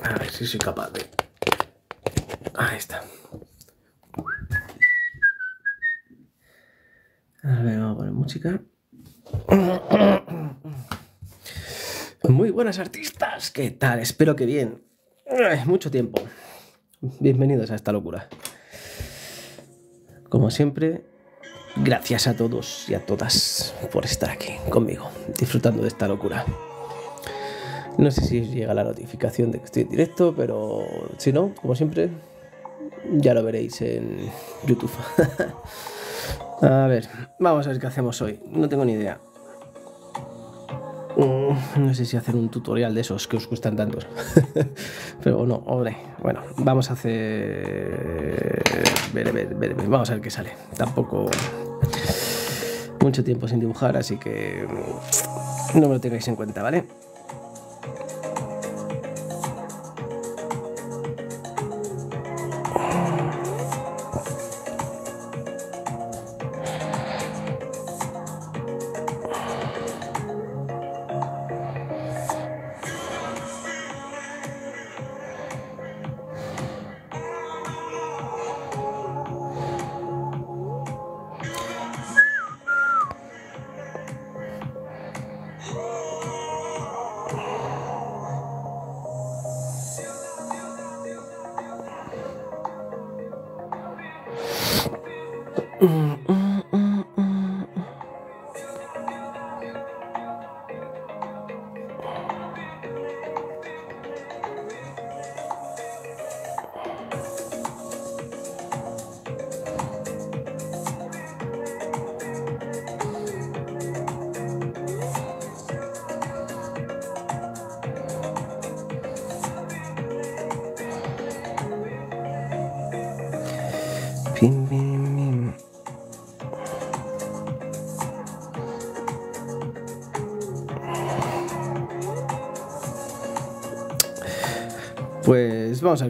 A ver si soy capaz de... Ahí está. A ver, vamos a poner música. Muy buenas artistas, ¿qué tal? Espero que bien. Mucho tiempo. Bienvenidos a esta locura. Como siempre, gracias a todos y a todas por estar aquí conmigo, disfrutando de esta locura. No sé si llega la notificación de que estoy en directo, pero si no, como siempre, ya lo veréis en YouTube. a ver, vamos a ver qué hacemos hoy. No tengo ni idea. Mm, no sé si hacer un tutorial de esos que os gustan tantos. Pero no, hombre. Bueno, vamos a hacer. Vamos a ver qué sale. Tampoco. Mucho tiempo sin dibujar, así que. No me lo tengáis en cuenta, ¿vale?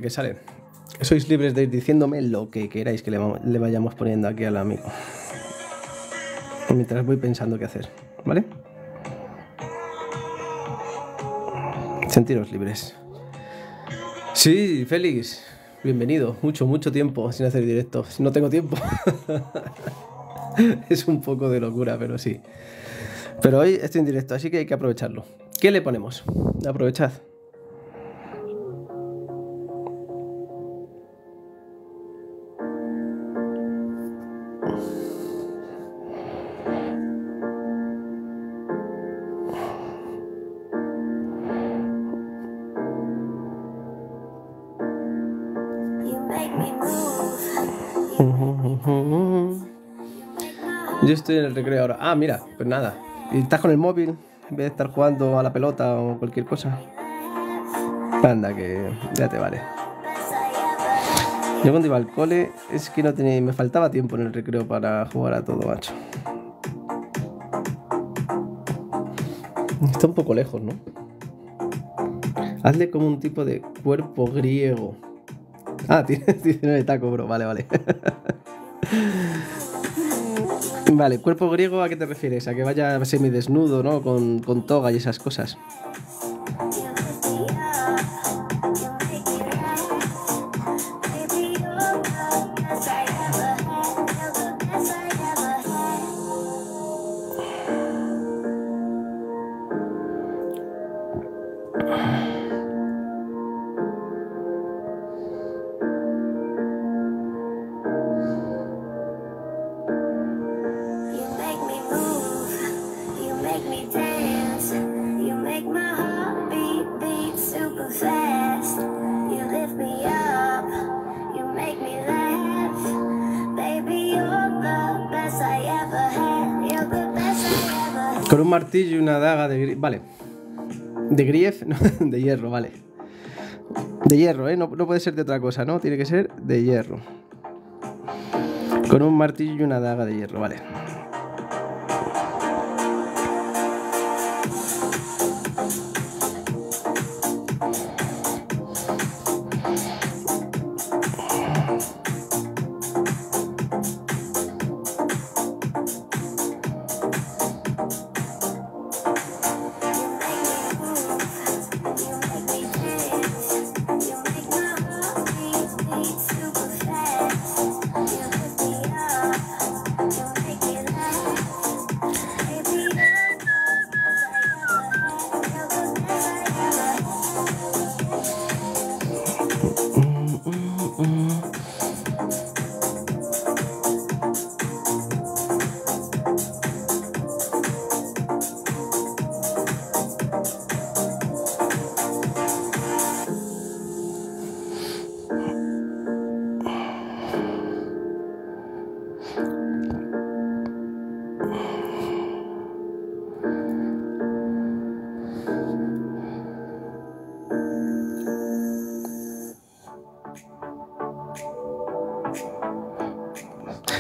Qué sale. Sois libres de ir diciéndome lo que queráis que le, vayamos poniendo aquí al amigo. Mientras voy pensando qué hacer, ¿vale? Sentiros libres. Sí, Félix, bienvenido. Mucho, mucho tiempo sin hacer directo. No tengo tiempo. es un poco de locura, pero sí. Pero hoy estoy en directo, así que hay que aprovecharlo. ¿Qué le ponemos? Aprovechad. Yo estoy en el recreo ahora. Ah, mira, pues nada. Estás con el móvil en vez de estar jugando a la pelota o cualquier cosa. Anda, que ya te vale. Yo cuando iba al cole es que no tenía, me faltaba tiempo en el recreo para jugar a todo, macho. Está un poco lejos, ¿no? Hazle como un tipo de cuerpo griego. Ah, tiene 19 taco, bro. Vale, vale. Vale, cuerpo griego, ¿a qué te refieres? ¿A que vaya semidesnudo, ¿no? Con, con toga y esas cosas. Y una daga de... Vale. De grief, no, de hierro, vale. De hierro, ¿eh? No, no puede ser de otra cosa, ¿no? Tiene que ser de hierro. Con un martillo y una daga de hierro, vale.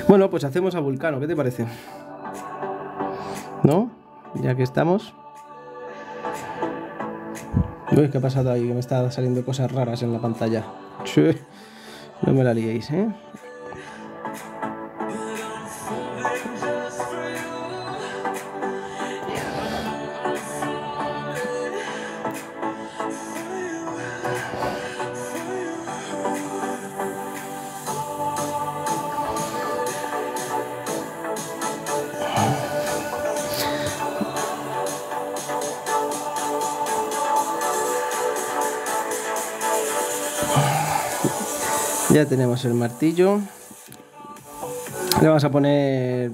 Bueno, pues hacemos a Vulcano, ¿qué te parece? ¿No? Ya que estamos. Uy, ¿qué ha pasado ahí? Que me están saliendo cosas raras en la pantalla. No me la liéis, ¿eh? Tenemos el martillo. Le vamos a poner...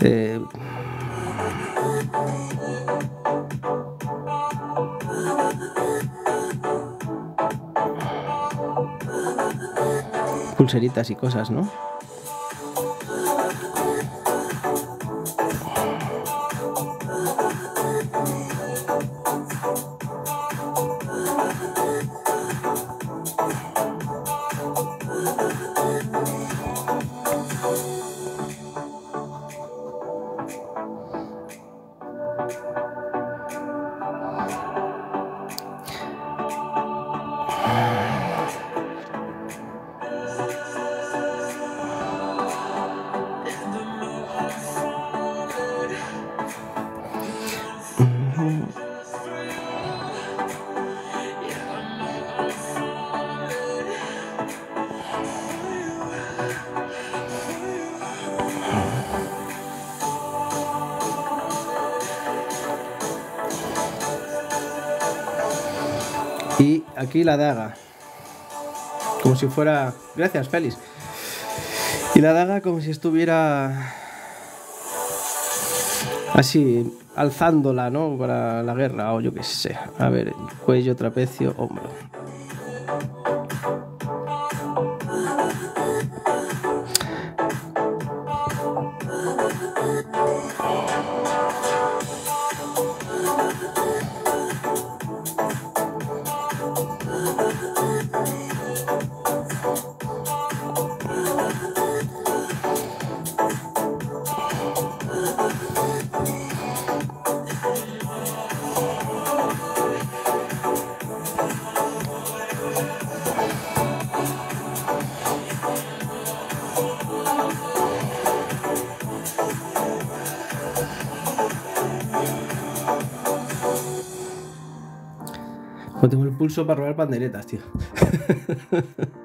Eh, pulseritas y cosas, ¿no? La daga. Como si fuera... Gracias, Félix. Y la daga como si estuviera... Así, alzándola, ¿no? Para la guerra, o yo qué sé. A ver, cuello, trapecio, hombro. No tengo el pulso para robar panderetas, tío.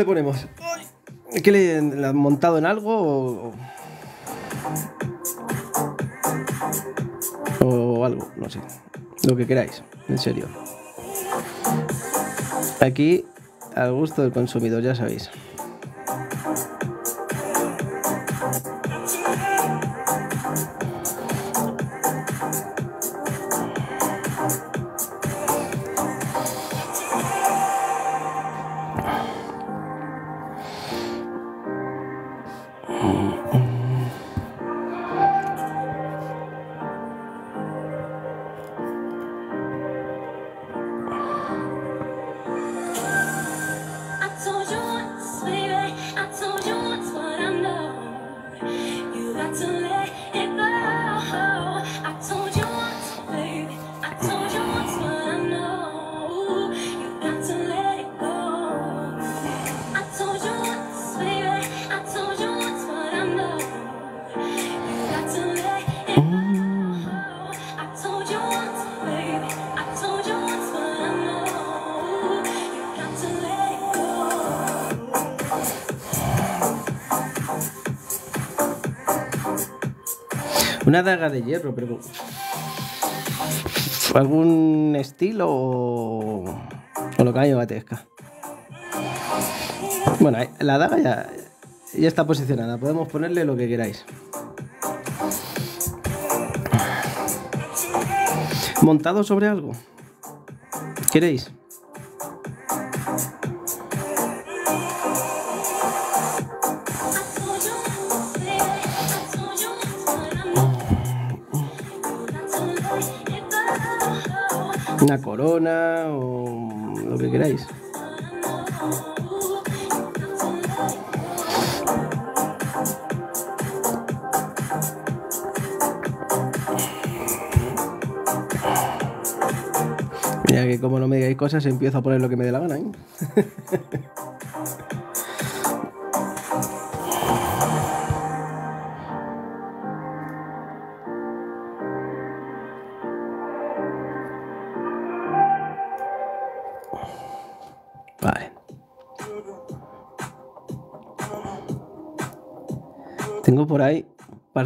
le ponemos? ¿Qué le han montado en algo o algo? No sé. Lo que queráis, en serio. Aquí, al gusto del consumidor, ya sabéis. Una daga de hierro, pero. ¿Algún estilo o, lo que a mí me apetezca? Bueno, ahí- la daga ya, ya está posicionada. Podemos ponerle lo que queráis. ¿Montado sobre algo? ¿Queréis? ¿Una corona o lo que queráis? Mira que como no me digáis cosas, empiezo a poner lo que me dé la gana. ¿eh?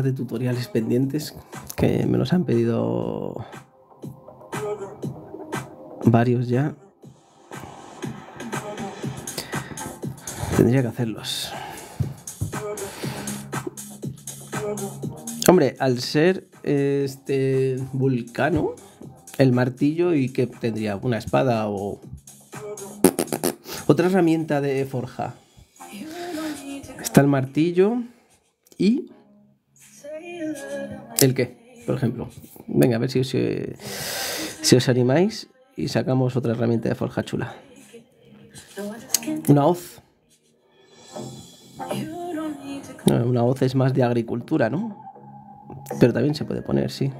de tutoriales pendientes que me los han pedido varios ya. Tendría que hacerlos. Hombre, al ser este vulcano, el martillo y que tendría una espada o otra herramienta de forja. Está el martillo y el qué, por ejemplo. Venga, a ver eh, si os animáis y sacamos otra herramienta de forja chula. Una hoz. Una hoz es más de agricultura, ¿no? Pero también se puede poner, sí.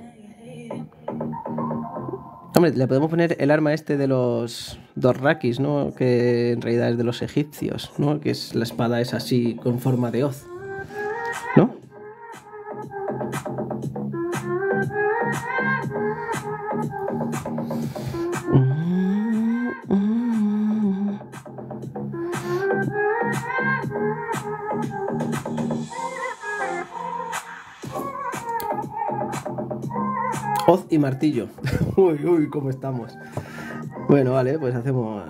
Hombre, le podemos poner el arma este de los Dorrakis, ¿no? Que en realidad es de los egipcios, ¿no? Que es la espada es así con forma de hoz. ¿No? Hoz y martillo. uy, uy, cómo estamos. Bueno, vale, pues hacemos.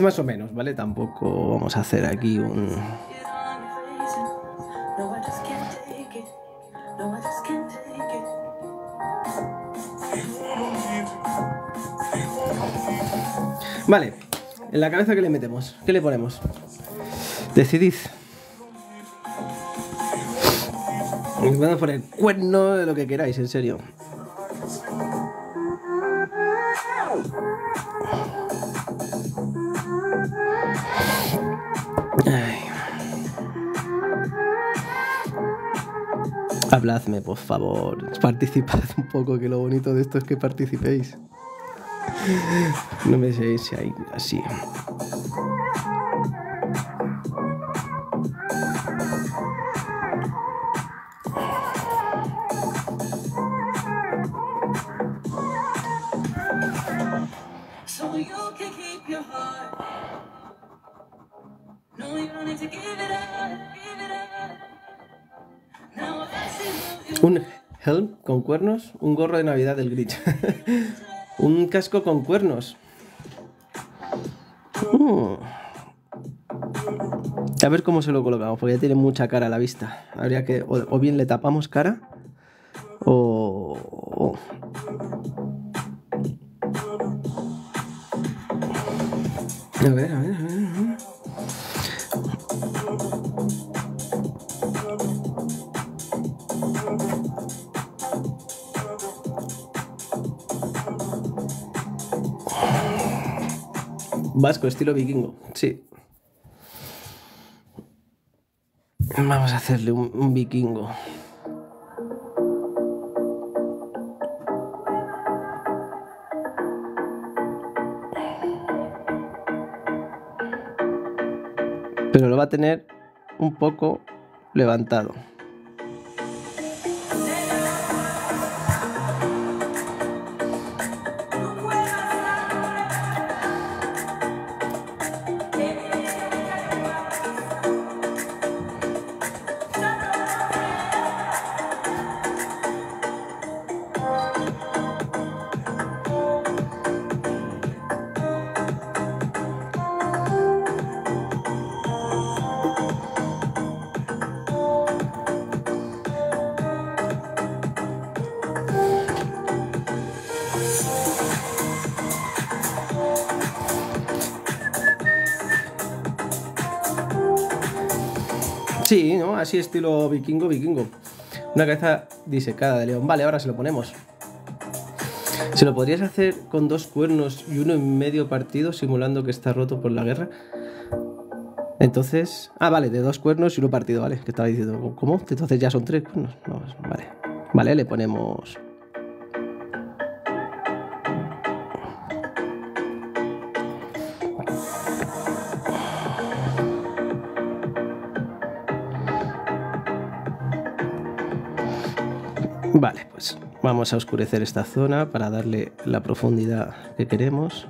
Más o menos, ¿vale? Tampoco vamos a hacer aquí un. Vale, en la cabeza que le metemos, ¿qué le ponemos? Decidid. Os Podemos poner cuerno de lo que queráis, en serio. Habladme, por favor. Participad un poco, que lo bonito de esto es que participéis. No me si hay así. Con cuernos, un gorro de Navidad del Grinch. un casco con cuernos. Mm. A ver cómo se lo colocamos, porque ya tiene mucha cara a la vista. Habría que, o, o bien le tapamos cara, O... Ver, a ver, a ver. a ver. Vasco, estilo vikingo, sí. Vamos a hacerle un, un vikingo. Pero lo va a tener un poco levantado. Así estilo vikingo, vikingo. Una cabeza disecada de león. Vale, ahora se lo ponemos. ¿Se lo podrías hacer con dos cuernos y uno en medio partido simulando que está roto por la guerra? Entonces... Ah, vale, de dos cuernos y uno partido, vale. Que estaba diciendo, ¿cómo? Entonces ya son tres cuernos. No, vale. Vale, le ponemos... Vale, pues vamos a oscurecer esta zona para darle la profundidad que queremos.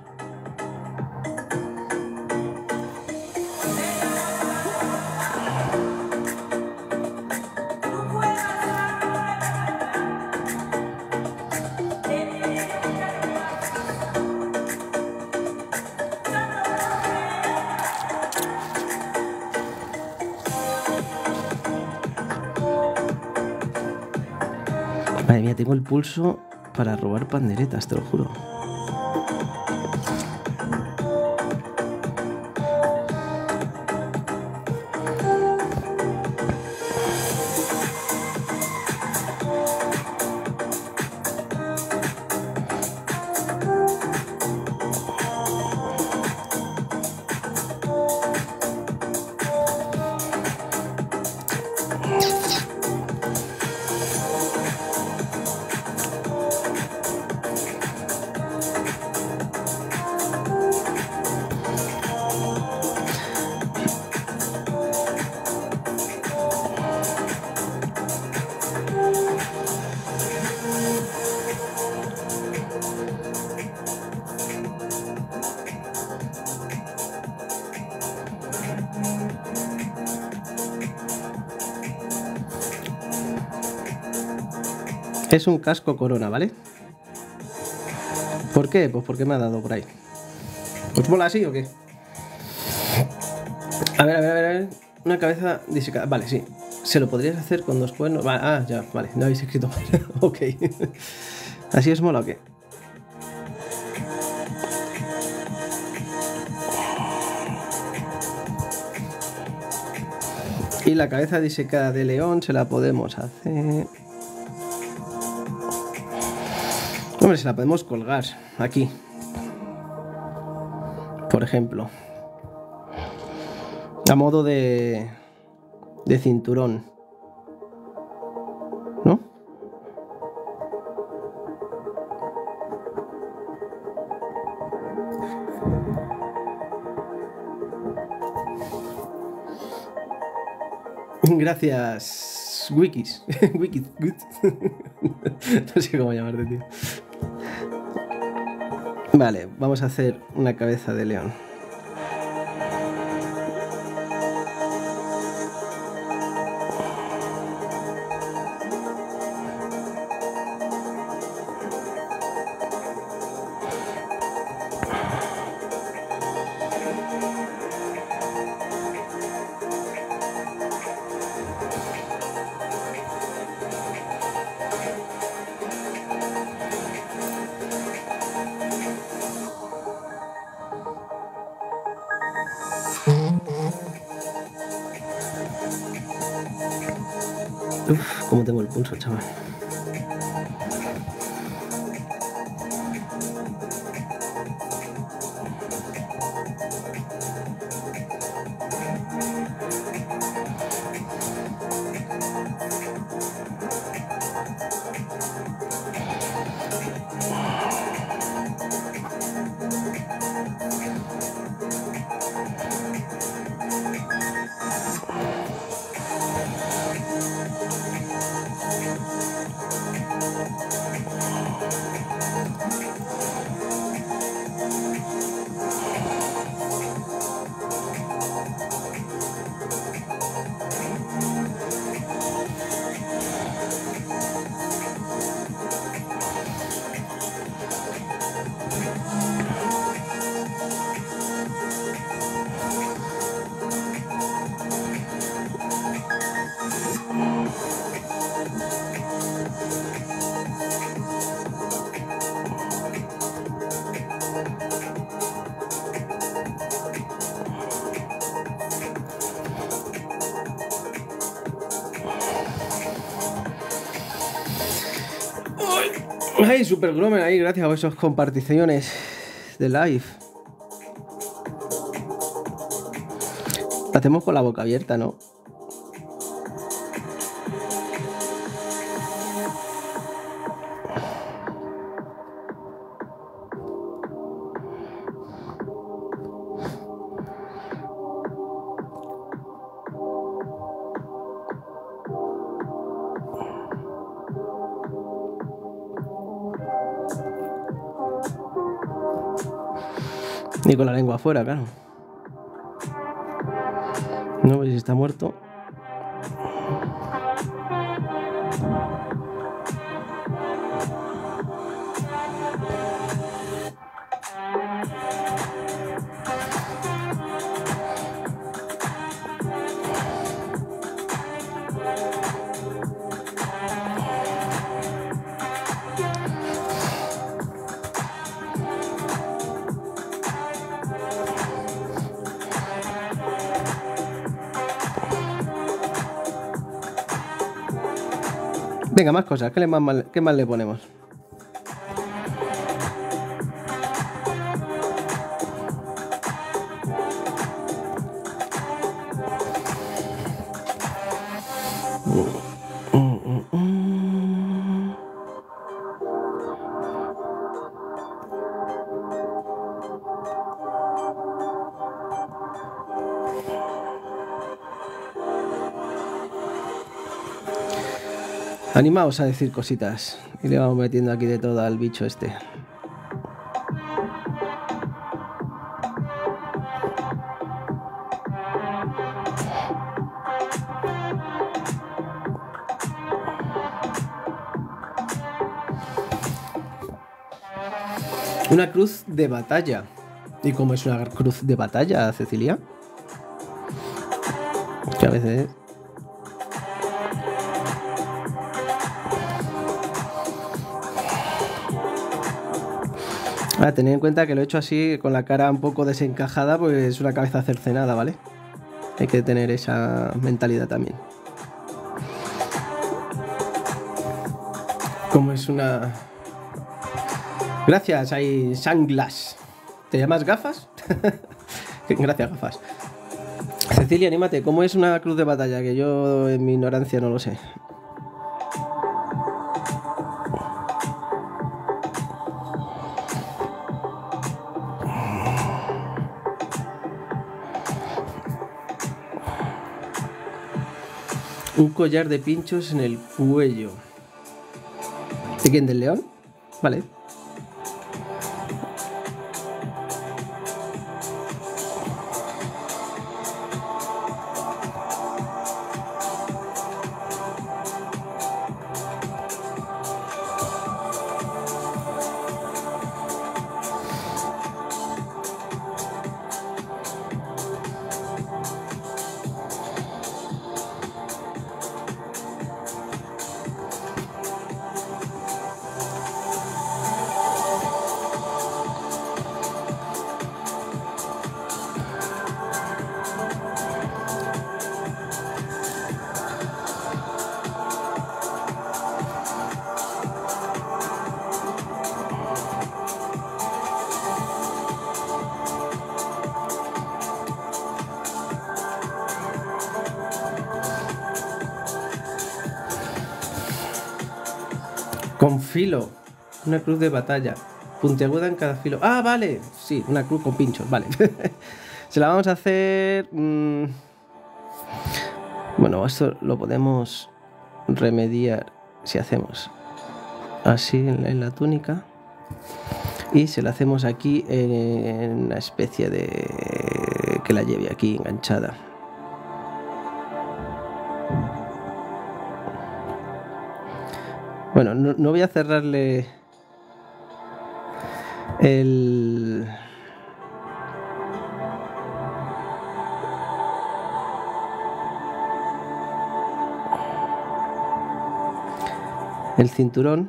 Para robar panderetas, te lo juro. Un casco corona, ¿vale? ¿Por qué? Pues porque me ha dado por ahí. ¿Os mola así o qué? A ver, a ver, a ver, a ver. Una cabeza disecada. Vale, sí. ¿Se lo podrías hacer con dos cuernos? Ah, ya, vale. No habéis escrito mal. ok. ¿Así es mola o qué? Y la cabeza disecada de león se la podemos hacer. Hombre, se la podemos colgar aquí. Por ejemplo. A modo de. de cinturón. ¿No? Gracias, Wikis. Wikis. no sé cómo llamarte, tío. Vale, vamos a hacer una cabeza de león. Super Glomer ahí, gracias a esos comparticiones de live. Lo hacemos con la boca abierta, ¿no? Afuera, claro. No, pues si está muerto. Venga, más cosas. ¿Qué, mal- más le ponemos? Animaos a decir cositas. Y le vamos metiendo aquí de todo al bicho este. Una cruz de batalla. ¿Y cómo es una cruz de batalla, Cecilia? Que a veces... A tener en cuenta que lo he hecho así, con la cara un poco desencajada, pues es una cabeza cercenada, ¿vale? Hay que tener esa mentalidad también. Como es una... Gracias, hay Sunglass. ¿Te llamas gafas? Gracias, gafas. Cecilia, anímate. ¿Cómo es una cruz de batalla? Que yo en mi ignorancia no lo sé. Un collar de pinchos en el cuello. ¿De quién? ¿Del león? Vale. Con filo. Una cruz de batalla. Puntiaguda en cada filo. Ah, vale. Sí, una cruz con pinchos, vale. Se la vamos a hacer... mm, Bueno, esto lo podemos remediar si hacemos así en la túnica. Y se la hacemos aquí en una especie de... que la lleve aquí enganchada. Bueno, no, no voy a cerrarle el... El cinturón.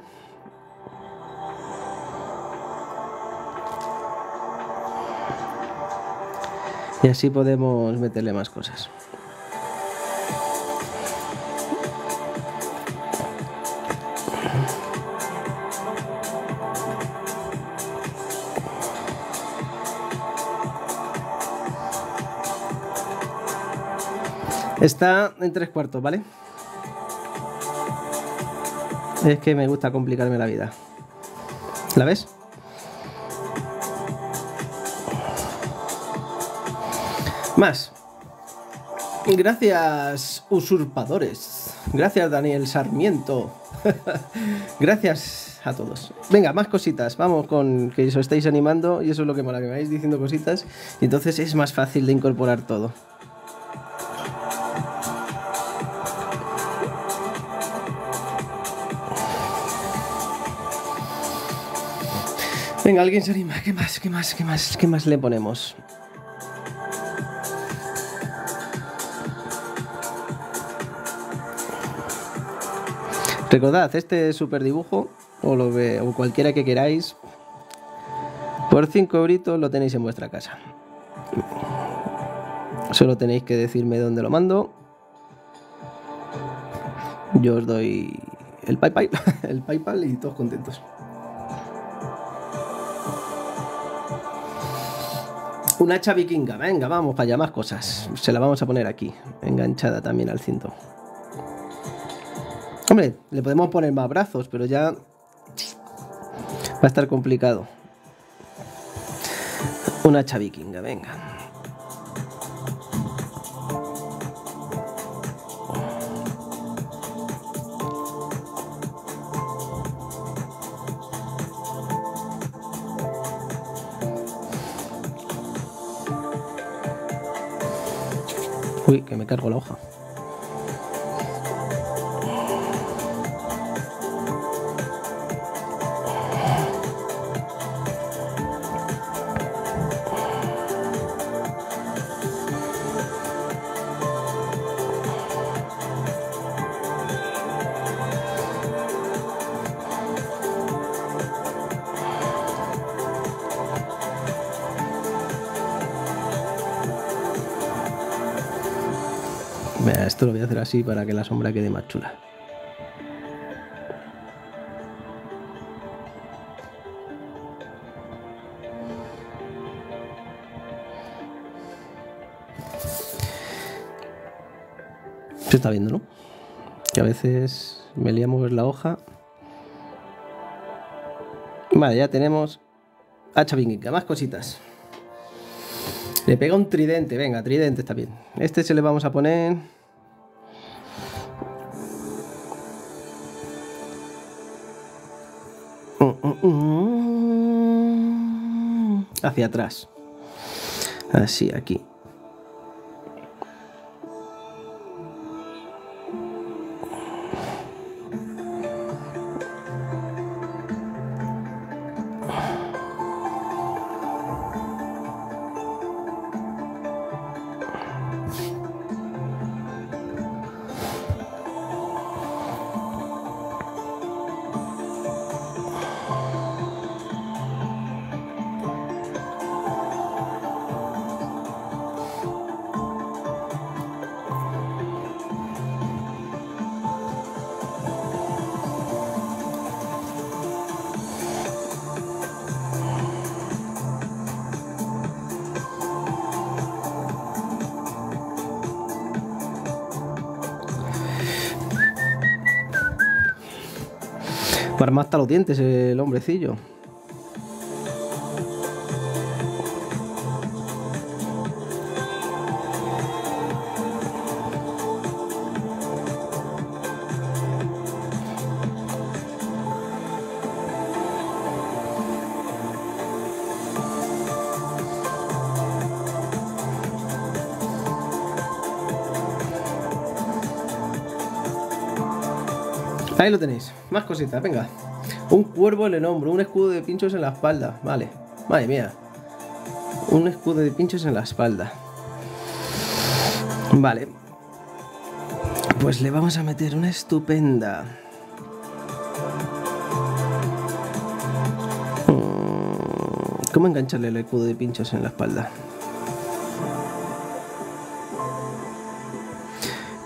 Y así podemos meterle más cosas. Está en tres cuartos, ¿vale? Es que me gusta complicarme la vida. ¿La ves? Más. Gracias, usurpadores. Gracias, Daniel Sarmiento. Gracias a todos. Venga, más cositas. Vamos con que os estáis animando y eso es lo que mola, que me vais diciendo cositas y entonces es más fácil de incorporar todo. Venga, alguien se anima. ¿Qué más? ¿Qué más? ¿Qué más? ¿Qué más le ponemos? Recordad, este super dibujo, o, lo o cualquiera que queráis, por 5 euritos lo tenéis en vuestra casa. Solo tenéis que decirme dónde lo mando. Yo os doy el PayPal, el PayPal y todos contentos. Una hacha vikinga, venga, vamos para allá, más cosas. Se la vamos a poner aquí, enganchada también al cinto. Hombre, le podemos poner más brazos, pero ya va a estar complicado. Una hacha vikinga, venga. Uy, que me cargo la hoja. Lo voy a hacer así para que la sombra quede más chula. Se está viendo, ¿no? Que a veces me lía mover la hoja. Vale, ya tenemos hacha vikinga, más cositas. Le pega un tridente, venga, tridente está bien. Este se le vamos a poner. Hacia atrás. Así, aquí. Hasta los dientes el hombrecillo. Ahí lo tenéis. Más cositas, venga. Un cuervo en el hombro, un escudo de pinchos en la espalda. Vale. Madre mía. Un escudo de pinchos en la espalda. Vale. Pues le vamos a meter una estupenda. Mm, ¿Cómo engancharle el escudo de pinchos en la espalda?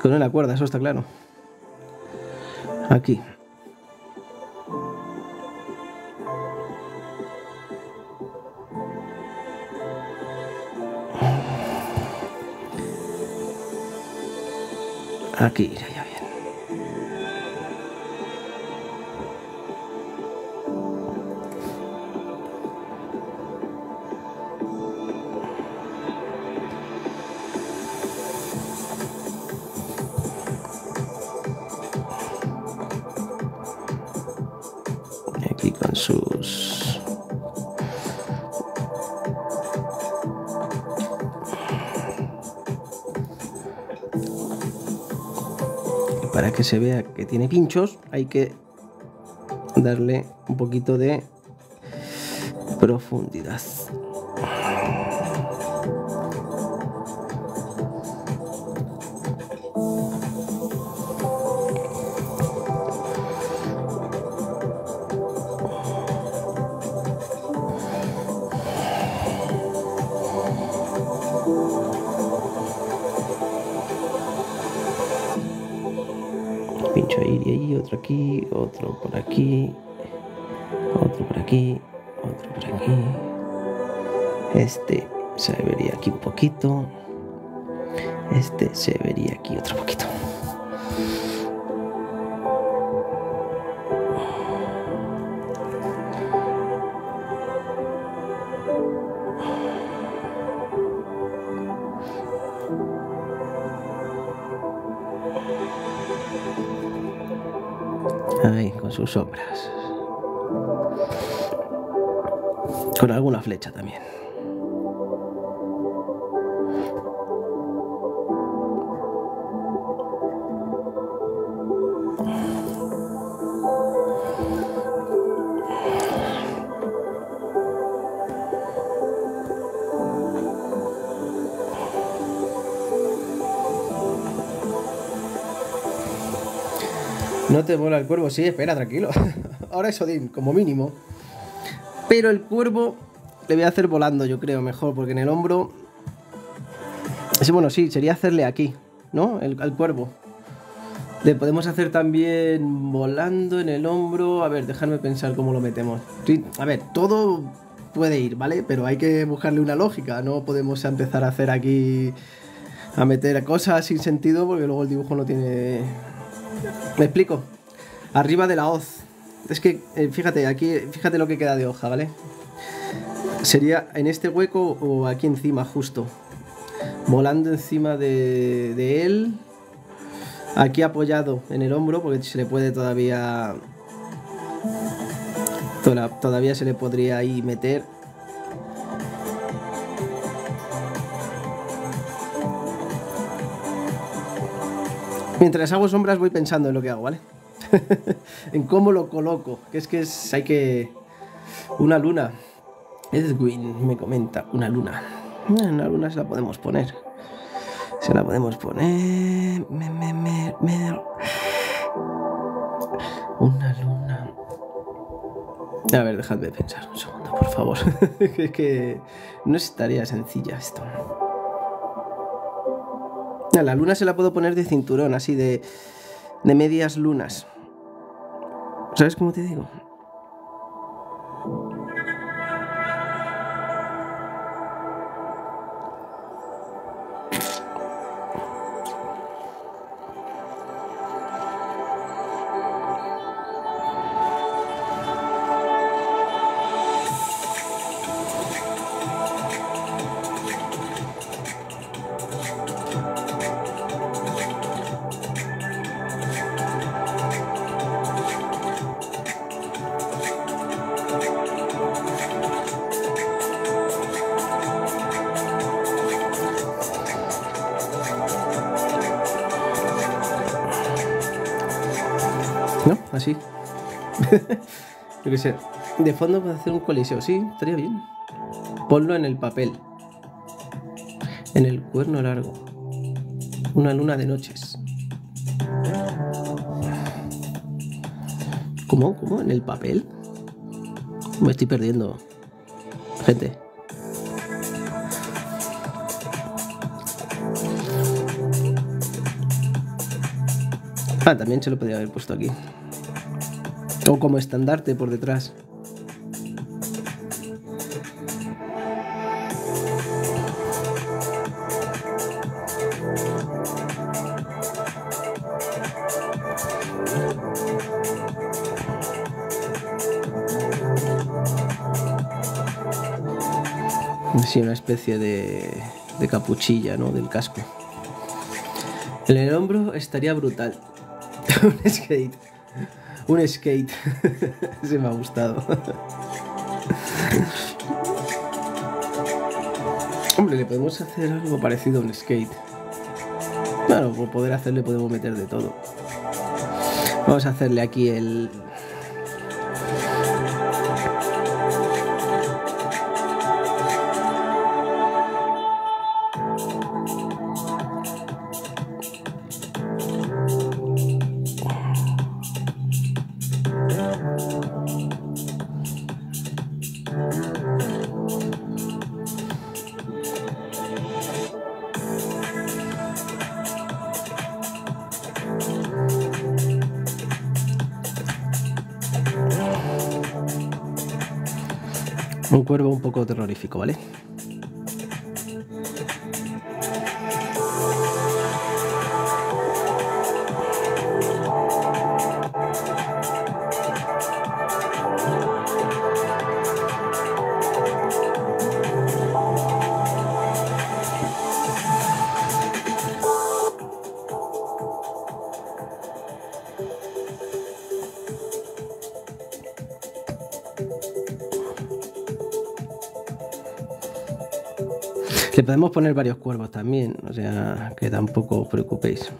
Con una cuerda, eso está claro. Aquí. Aquí se vea que tiene pinchos hay que darle un poquito de profundidad. Poquito. Este se vería aquí otro poquito. Ahí, con sus sombras. Con alguna flecha también. Te mola el cuervo, sí, espera, tranquilo. Ahora es Odín, como mínimo. Pero el cuervo le voy a hacer volando, yo creo, mejor, porque en el hombro. Sí, bueno, sí, sería hacerle aquí, ¿no? El, al cuervo. Le podemos hacer también volando en el hombro. A ver, dejadme pensar cómo lo metemos. A ver, todo puede ir, ¿vale? Pero hay que buscarle una lógica. No podemos empezar a hacer aquí. a meter cosas sin sentido porque luego el dibujo no tiene. Me explico. Arriba de la hoz. Es que, eh, fíjate, aquí, fíjate lo que queda de hoja, ¿vale? Sería en este hueco o aquí encima, justo. Volando encima de, de él. Aquí apoyado en el hombro, porque se le puede todavía... toda- Todavía se le podría ahí meter. Mientras hago sombras voy pensando en lo que hago, ¿vale? en cómo lo coloco. Que es que es, hay que... Una luna. Edwin me comenta, una luna. Eh, Una luna se la podemos poner. Se la podemos poner... Me, me, me, Una luna. A ver, dejadme pensar un segundo, por favor. es que no es tarea sencilla esto. La luna se la puedo poner de cinturón, así de, de medias lunas. ¿Sabes cómo te digo? Qué sé. De fondo para hacer un coliseo. Sí, estaría bien. Ponlo en el papel. En el cuerno largo. Una luna de noches. ¿Cómo? ¿Cómo? ¿En el papel? Me estoy perdiendo. Gente. Ah, también se lo podría haber puesto aquí. O como estandarte por detrás. Sí, una especie de, capuchilla, ¿no? Del casco. En el hombro estaría brutal. skate. Un skate. Ese me ha gustado. Hombre, le podemos hacer algo parecido a un skate. Claro, por poder hacerle podemos meter de todo. Vamos a hacerle aquí el... terrorífico, ¿vale? Podemos poner varios cuervos también, o sea, que tampoco os preocupéis.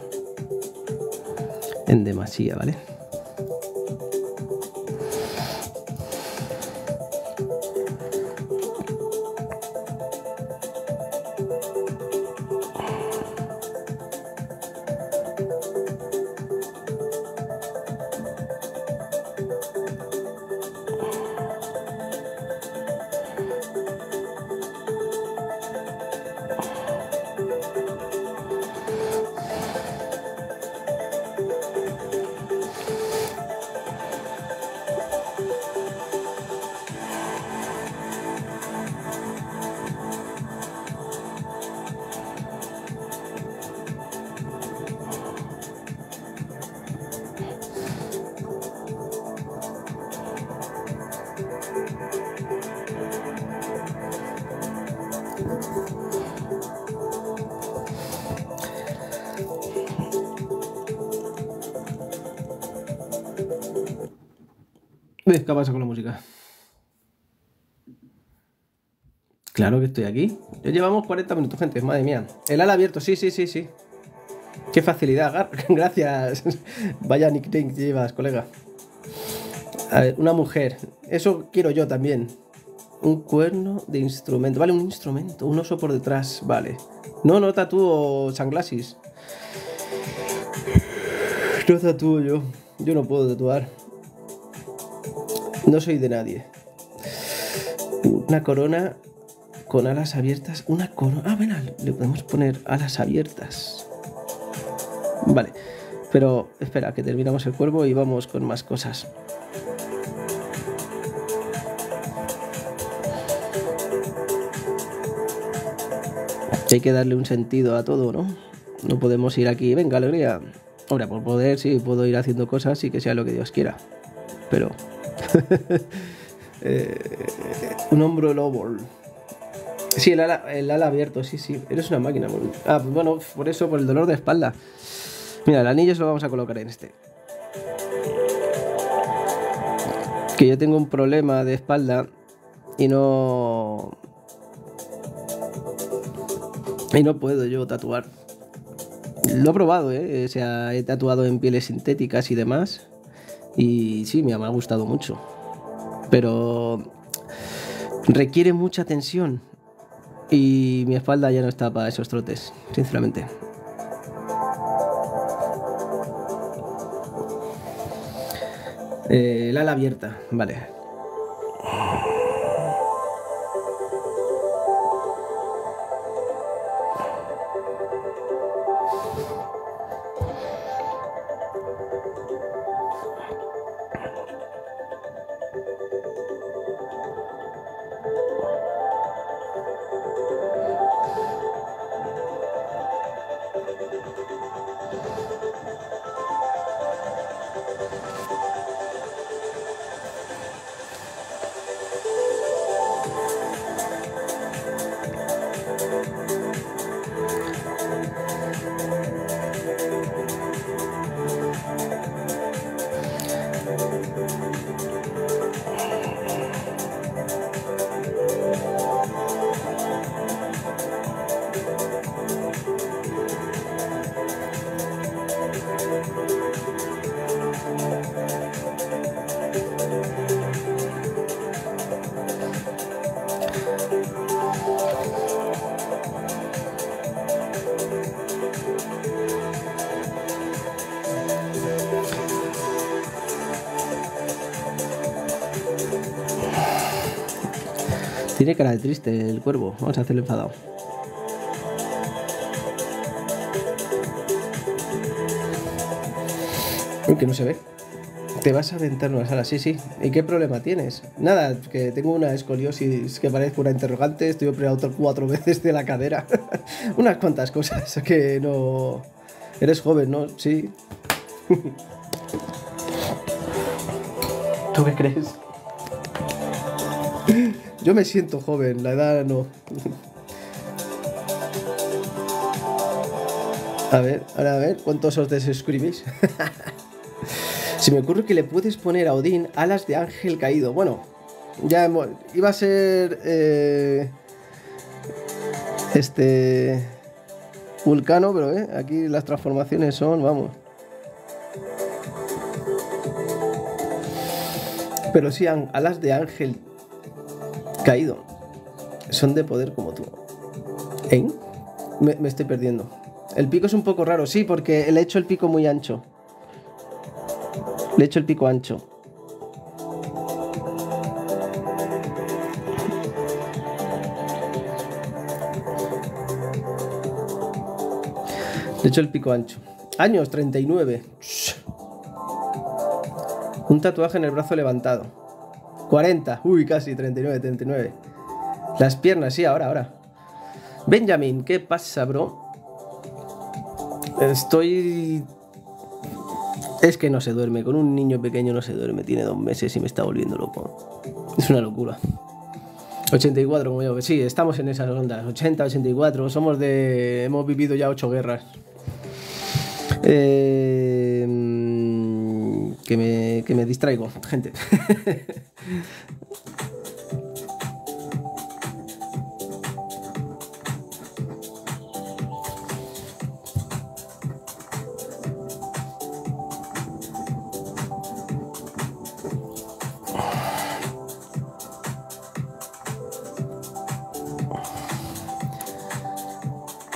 En demasía, ¿vale? Claro que estoy aquí. Ya llevamos 40 minutos, gente. Madre mía. El ala abierto, sí, sí, sí, sí. Qué facilidad. Gar- Gracias. Vaya nickname llevas, colega. A ver, una mujer. Eso quiero yo también. Un cuerno de instrumento. Vale, un instrumento. Un oso por detrás. Vale. No, no tatúo sunglasses. No tatúo yo. Yo no puedo tatuar. No soy de nadie. Una corona con alas abiertas. Una corona. Ah, bueno, le podemos poner alas abiertas. Vale. Pero espera, que terminamos el cuervo y vamos con más cosas. Hay que darle un sentido a todo, ¿no? No podemos ir aquí, venga, alegría. Ahora, por poder, sí, puedo ir haciendo cosas y que sea lo que Dios quiera. Pero. Eh, un hombro lobo. Sí, el ala, abierto, sí, sí. Eres una máquina. Ah, pues bueno, por eso, por el dolor de espalda. Mira, el anillo se lo vamos a colocar en este. Que yo tengo un problema de espalda y no. Y no puedo yo tatuar. Lo he probado, ¿eh? O sea, he tatuado en pieles sintéticas y demás. Y sí, me ha gustado mucho. Pero requiere mucha tensión. Y mi espalda ya no está para esos trotes, sinceramente. Eh, ala abierta, vale. Tiene cara de triste el cuervo. Vamos a hacerle enfadado. Uy, que no se ve. Te vas a aventar una sala, sí, sí. ¿Y qué problema tienes? Nada, que tengo una escoliosis que parece una interrogante, estoy operado cuatro veces de la cadera. Unas cuantas cosas que no... Eres joven, ¿no? Sí. ¿Tú qué crees? Yo me siento joven, la edad no. A ver, ahora a ver, ¿cuántos os desescribís? Se me ocurre que le puedes poner a Odín alas de ángel caído. Bueno, ya hemos- iba a ser eh, este vulcano, pero eh, aquí las transformaciones son, vamos. Pero sí, alas de ángel caído. Son de poder como tú. ¿Eh? Me, estoy perdiendo. El pico es un poco raro, sí, porque le he hecho el pico muy ancho. Le he hecho el pico ancho. Le he hecho el pico ancho. Años 39. Shh. Un tatuaje en el brazo levantado. 40. Uy, casi 39, 39. Las piernas, sí, ahora, ahora. Benjamin, ¿qué pasa, bro? Estoy... Es que no se duerme. Con un niño pequeño no se duerme. Tiene dos meses y me está volviendo loco. Es una locura. 84, como yo. Sí, estamos en esas ondas. 80, 84. Somos de... Hemos vivido ya ocho guerras. Eh, que, me, que me distraigo, gente.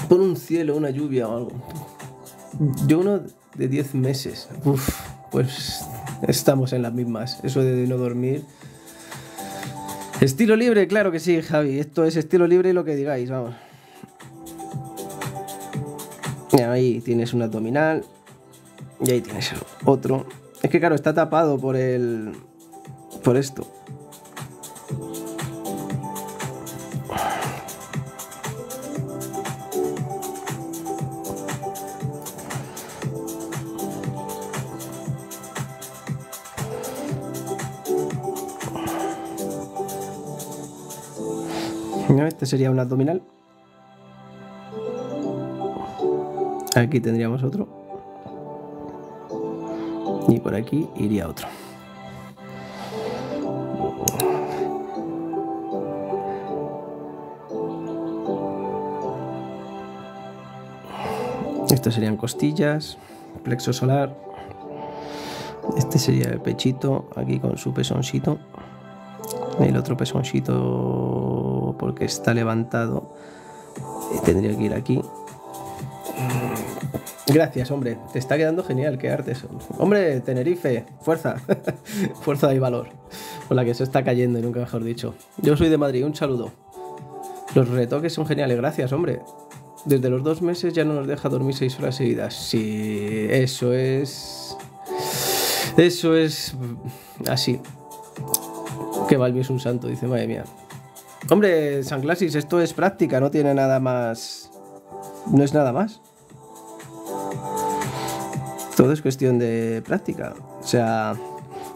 Pon un cielo, una lluvia o algo. Yo uno de 10 meses. Pues estamos en las mismas. Eso de no dormir. Estilo libre, claro que sí, Javi. Esto es estilo libre y lo que digáis, vamos. Y ahí tienes un abdominal. Y ahí tienes otro. Es que claro, está tapado por el. por esto. Este sería un abdominal. Aquí tendríamos otro. Y por aquí iría otro. Estos serían costillas, plexo solar. Este sería el pechito, aquí con su pezoncito. El otro pezoncito porque está levantado. Y tendría que ir aquí. Gracias, hombre. Te está quedando genial, qué artes. Hombre, Tenerife, fuerza. fuerza y valor. Por la que se está cayendo, y nunca mejor dicho. Yo soy de Madrid, un saludo. Los retoques son geniales, gracias, hombre. Desde los dos meses ya no nos deja dormir seis horas seguidas. Sí, eso es. Eso es. Así. Que Balbi es un santo, dice, madre mía. Hombre, San esto es práctica, no tiene nada más. No es nada más. Todo es cuestión de práctica. O sea,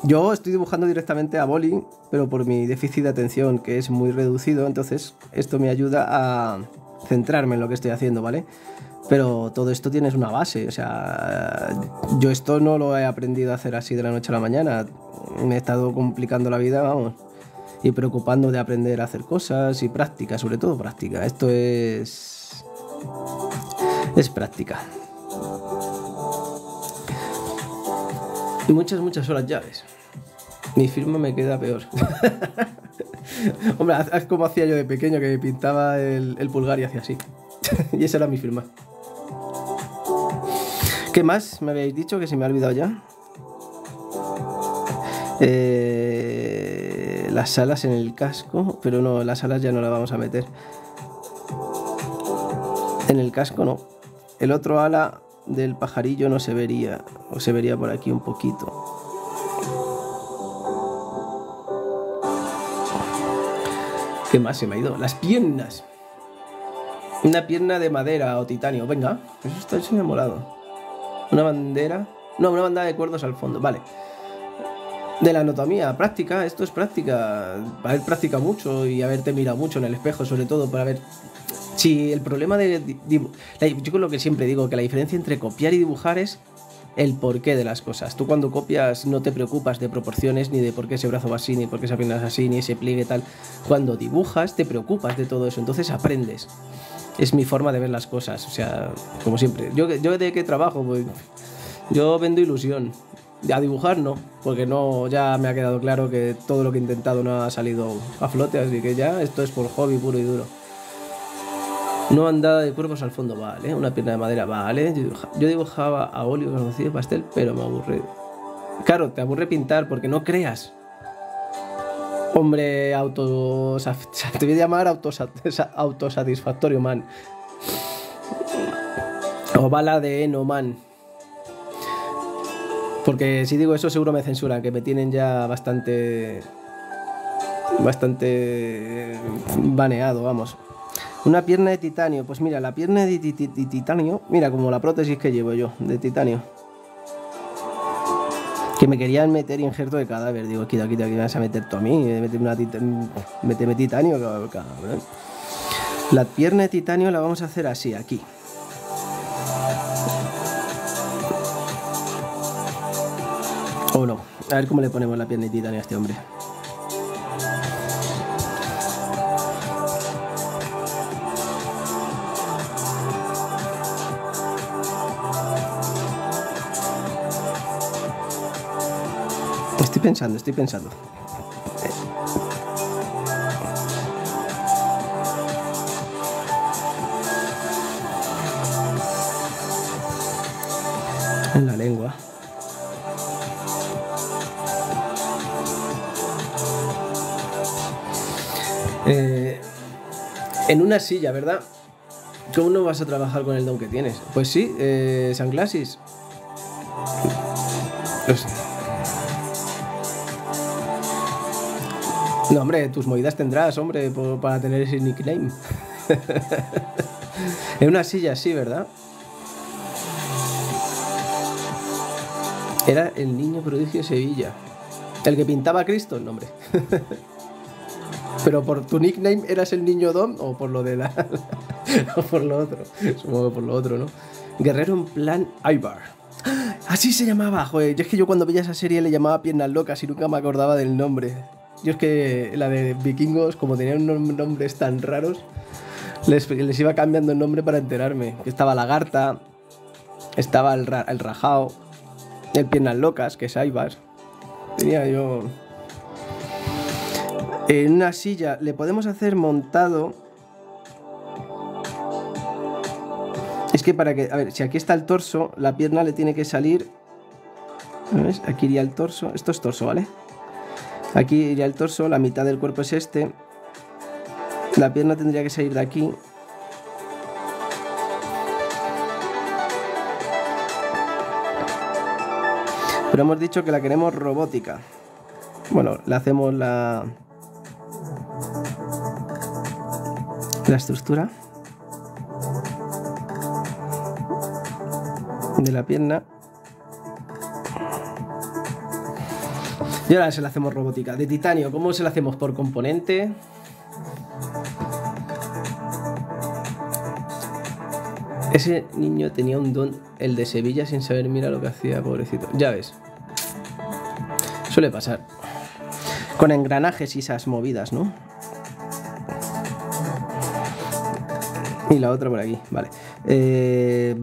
yo estoy dibujando directamente a boli, pero por mi déficit de atención, que es muy reducido, entonces esto me ayuda a centrarme en lo que estoy haciendo, ¿vale? Pero todo esto tienes una base, o sea, yo esto no lo he aprendido a hacer así de la noche a la mañana. Me he estado complicando la vida, vamos, y preocupando de aprender a hacer cosas y práctica, sobre todo práctica. Esto es. es práctica. Y muchas, muchas horas llaves. Mi firma me queda peor. Hombre, haz como hacía yo de pequeño, que pintaba el, el pulgar y hacía así. y esa era mi firma. ¿Qué más me habéis dicho que se me ha olvidado ya? Eh, las alas en el casco, pero no, las alas ya no las vamos a meter. En el casco no. El otro ala del pajarillo no se vería, o se vería por aquí un poquito. ¿Qué más se me ha ido? Las piernas. Una pierna de madera o titanio. Venga, eso está me ha molado. Una bandera. No, una bandada de cuerdos al fondo. Vale. De la anatomía, práctica, esto es práctica. Haber practicado mucho y haberte mirado mucho en el espejo, sobre todo, para ver. Si el problema de. Yo lo que siempre digo, que la diferencia entre copiar y dibujar es el porqué de las cosas. Tú cuando copias no te preocupas de proporciones, ni de por qué ese brazo va así, ni por qué esa pierna es así, ni ese pliegue tal. Cuando dibujas te preocupas de todo eso, entonces aprendes. Es mi forma de ver las cosas, o sea, como siempre. Yo, yo de qué trabajo, pues yo vendo ilusión. A dibujar no, porque no, ya me ha quedado claro que todo lo que he intentado no ha salido a flote, así que ya esto es por hobby puro y duro. No andada de cuerpos al fondo, vale. Una pierna de madera, vale. Yo, dibuja- yo dibujaba a óleo con de pastel, pero me aburre. Claro, te aburre pintar porque no creas. Hombre, auto... Te voy a llamar autosa- autosatisfactorio, man. O bala de Eno, man. Porque si digo eso seguro me censuran, que me tienen ya bastante... Bastante baneado, vamos. Una pierna de titanio. Pues mira, la pierna de ti- ti- ti- titanio, mira como la prótesis que llevo yo, de titanio. Que me querían meter injerto de cadáver. Digo, quita, quita, que vas a meter tú a mí. eh, Méteme, una tita- méteme titanio, cab- cabrón. La pierna de titanio la vamos a hacer así, aquí. O. A ver cómo le ponemos la pierna de a este hombre. Estoy pensando, estoy pensando. En la lengua. En una silla, ¿verdad? ¿Cómo no vas a trabajar con el don que tienes? Pues sí, eh, San Glasis. Los- No, hombre, tus movidas tendrás, hombre, por- para tener ese nickname. en una silla, sí, ¿verdad? Era el niño prodigio de Sevilla. El que pintaba a Cristo, no, hombre. Pero por tu nickname eras el niño Don o por lo de la. o por lo otro. Supongo que por lo otro, ¿no? Guerrero en plan Ibar. Así se llamaba, joder. Yo es que yo cuando veía esa serie le llamaba Piernas Locas y nunca me acordaba del nombre. Yo es que la de vikingos, como tenían nombres tan raros, les, les iba cambiando el nombre para enterarme. Que estaba Lagarta, estaba el, el Rajao, El Piernas Locas, que es Aibar. Tenía yo... En una silla le podemos hacer montado... Es que para que... A ver, si aquí está el torso, la pierna le tiene que salir... ¿Ves? Aquí iría el torso. Esto es torso, ¿vale? Aquí iría el torso, la mitad del cuerpo es este. La pierna tendría que salir de aquí. Pero hemos dicho que la queremos robótica. Bueno, le hacemos la... La estructura. De la pierna. Y ahora se la hacemos robótica. De titanio, ¿cómo se la hacemos? ¿Por componente? Ese niño tenía un don, el de Sevilla, sin saber mira lo que hacía, pobrecito. Ya ves. Suele pasar. Con engranajes y esas movidas, ¿no? Y la otra por aquí, vale. Eh,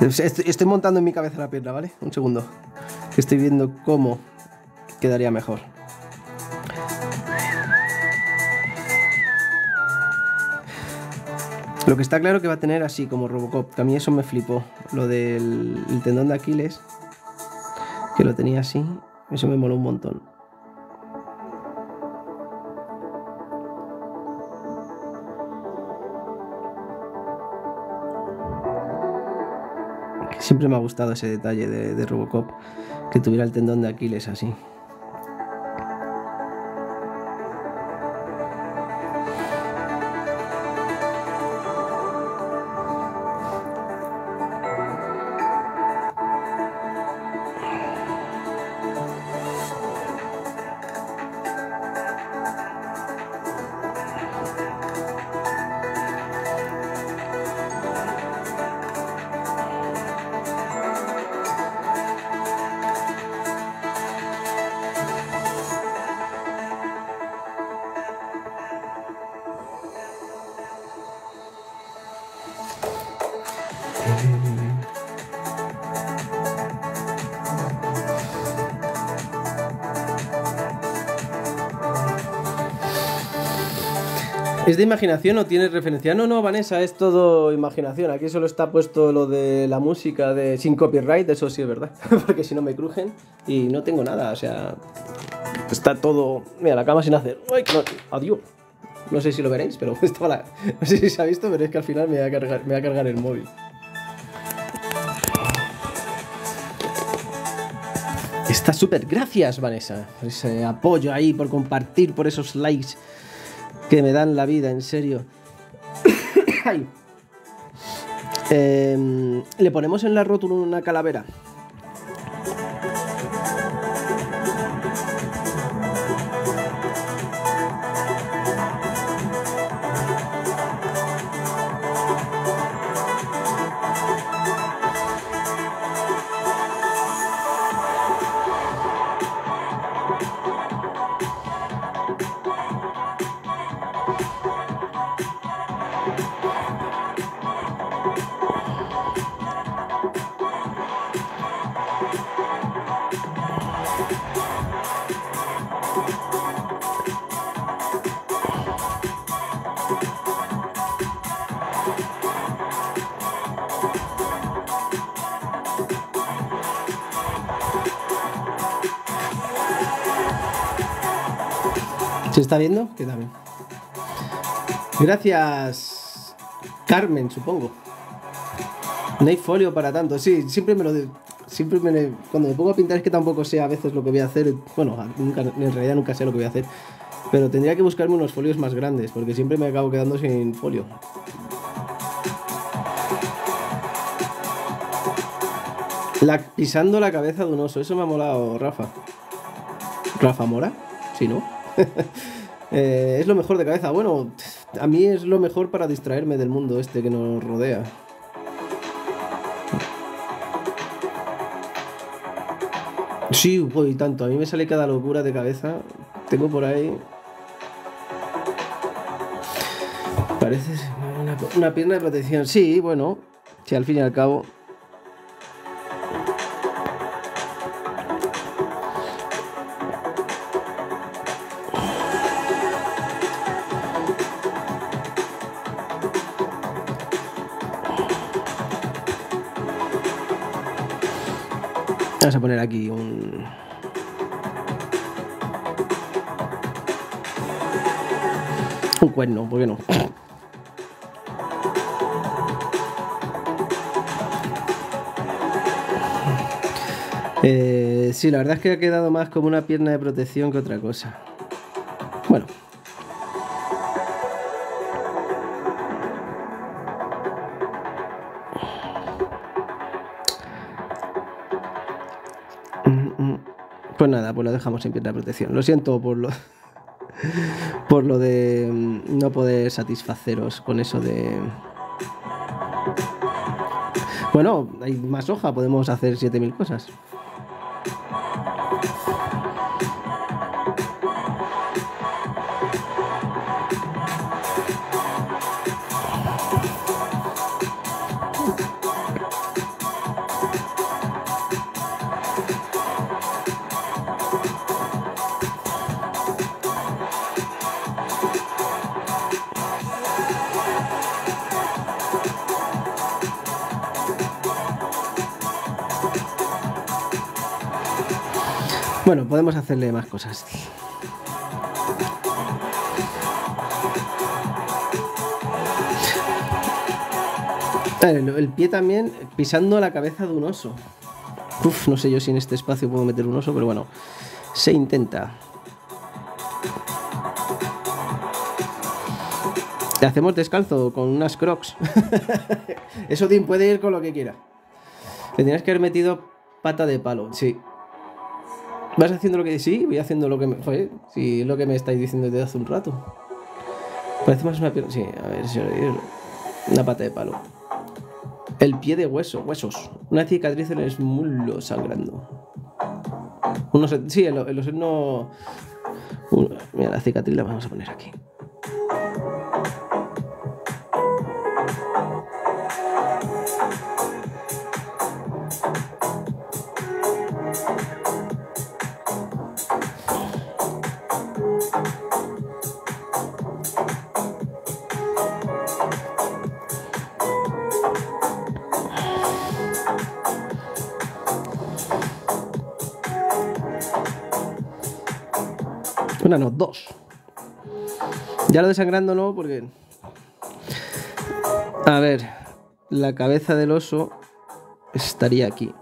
Estoy montando en mi cabeza la pierna, ¿vale? Un segundo. Estoy viendo cómo quedaría mejor. Lo que está claro que va a tener así como Robocop, que a mí eso me flipó. Lo del el tendón de Aquiles, que lo tenía así, eso me moló un montón. Siempre me ha gustado ese detalle de, Robocop, que tuviera el tendón de Aquiles así. ¿Es de imaginación o tienes referencia? No, no, Vanessa, es todo imaginación. Aquí solo está puesto lo de la música de sin copyright, eso sí es verdad. Porque si no me crujen y no tengo nada, o sea. Está todo. Mira, la cama sin hacer. ¡Ay, que no! ¡Adiós! No sé si lo veréis, pero estaba. No sé si se ha visto, pero es que al final me va a cargar, me va a cargar el móvil. Está súper. Gracias, Vanessa. Por ese apoyo ahí, por compartir, por esos likes que me dan la vida, en serio. Em, Le ponemos en la rótula una calavera. Está viendo? Que también. Gracias, Carmen, supongo. No hay folio para tanto. Sí, siempre me lo. de- Siempre me. Cuando me pongo a pintar es que tampoco sé a veces lo que voy a hacer. Bueno, nunca, en realidad nunca sé lo que voy a hacer. Pero tendría que buscarme unos folios más grandes, porque siempre me acabo quedando sin folio. La, pisando la cabeza de un oso, eso me ha molado, Rafa. ¿Rafa Mora? Sí, ¿no? Eh, es lo mejor de cabeza. Bueno, a mí es lo mejor para distraerme del mundo este que nos rodea. Sí, voy tanto. A mí me sale cada locura de cabeza. Tengo por ahí. Parece una, una pierna de protección. Sí, bueno, si al fin y al cabo. Vamos a poner aquí un. Un cuerno, ¿por qué no? Eh, sí, la verdad es que ha quedado más como una pierna de protección que otra cosa. Bueno. Pues nada, pues lo dejamos en pierna de protección. Lo siento por lo por lo de mm, no poder satisfaceros con eso de bueno, hay más hoja, podemos hacer 7000 cosas. Bueno, podemos hacerle más cosas. Vale, el, pie también pisando la cabeza de un oso. Uf, no sé yo si en este espacio puedo meter un oso, pero bueno, se intenta. Le hacemos descalzo con unas crocs. Eso Tim puede ir con lo que quiera. Le tienes que haber metido pata de palo, sí. ¿Vas haciendo lo que sí? Voy haciendo lo que me. Sí, es lo que me estáis diciendo desde hace un rato. Parece más una pierna. Sí, a ver si. Una pata de palo. El pie de hueso, huesos. Una cicatriz en el muslo sangrando. Unos, sí, en los no. Mira, la cicatriz la vamos a poner aquí. Una no, dos. Ya lo desangrando no, porque. A ver, la cabeza del oso estaría aquí.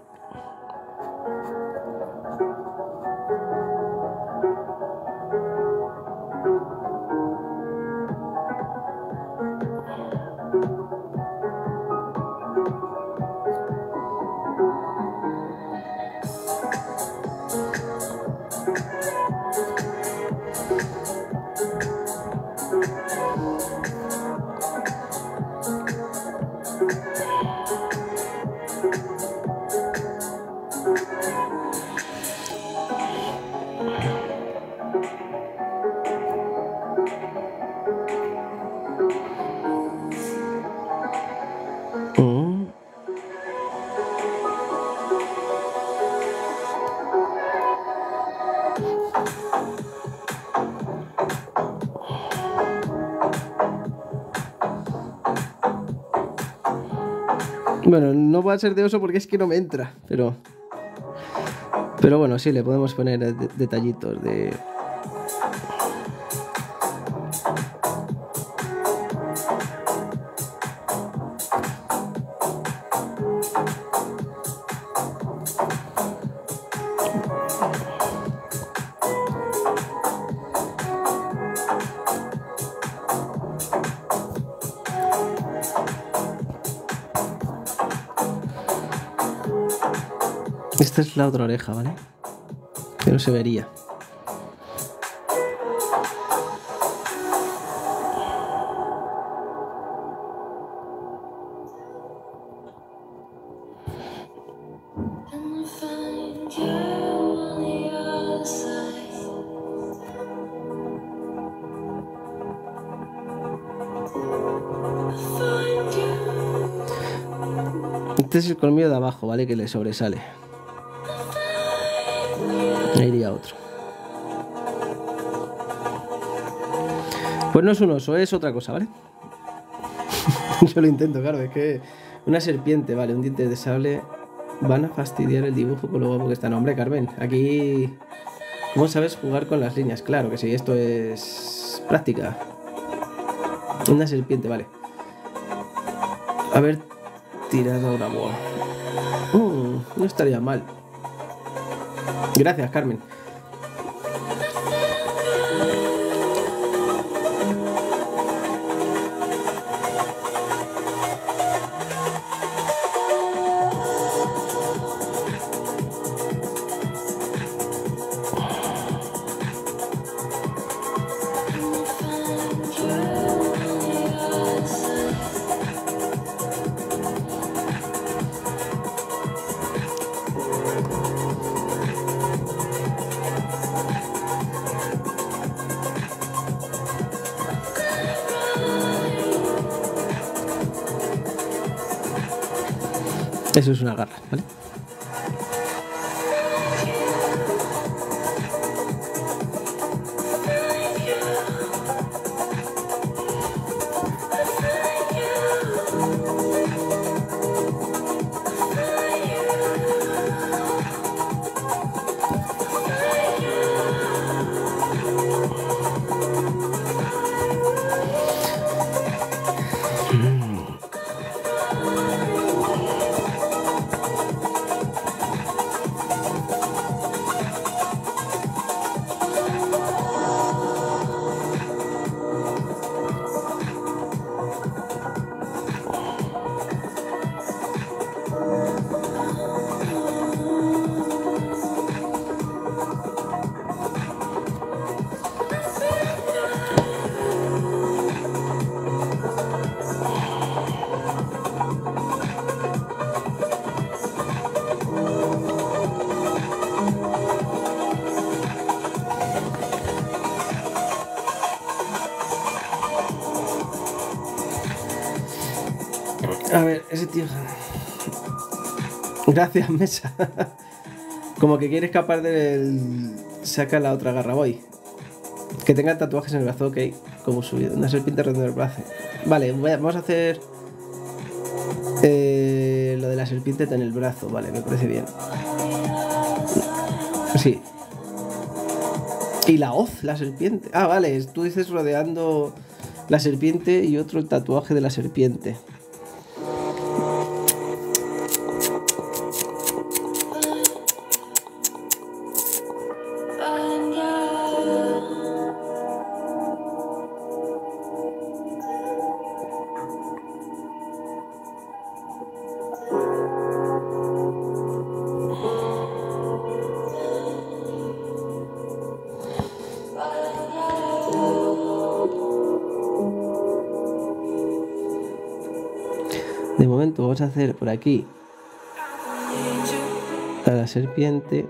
Ser de oso porque es que no me entra, pero... Pero bueno, sí, le podemos poner de- detallitos de... Esta es la otra oreja, ¿vale? No se vería. Este es el colmillo de abajo, ¿vale? Que le sobresale. No es un oso, es otra cosa, ¿vale? Yo lo intento, claro, es que una serpiente, vale, un diente de sable van a fastidiar el dibujo con lo que está. No, hombre, Carmen, aquí ¿cómo sabes jugar con las líneas? Claro que sí, esto es práctica. Una serpiente, vale. Haber tirado una boa. Mm, no estaría mal. Gracias, Carmen. Eso es Gracias, mesa. Como que quiere escapar del. Saca la otra garra, voy. Que tenga tatuajes en el brazo, ok. Como subido. Una serpiente redonda en el brazo. Vale, vamos a hacer. eh, lo de la serpiente en el brazo, vale, me parece bien. Sí. Y la hoz, la serpiente. Ah, vale, tú dices rodeando la serpiente y otro el tatuaje de la serpiente. Vamos a hacer por aquí a la serpiente.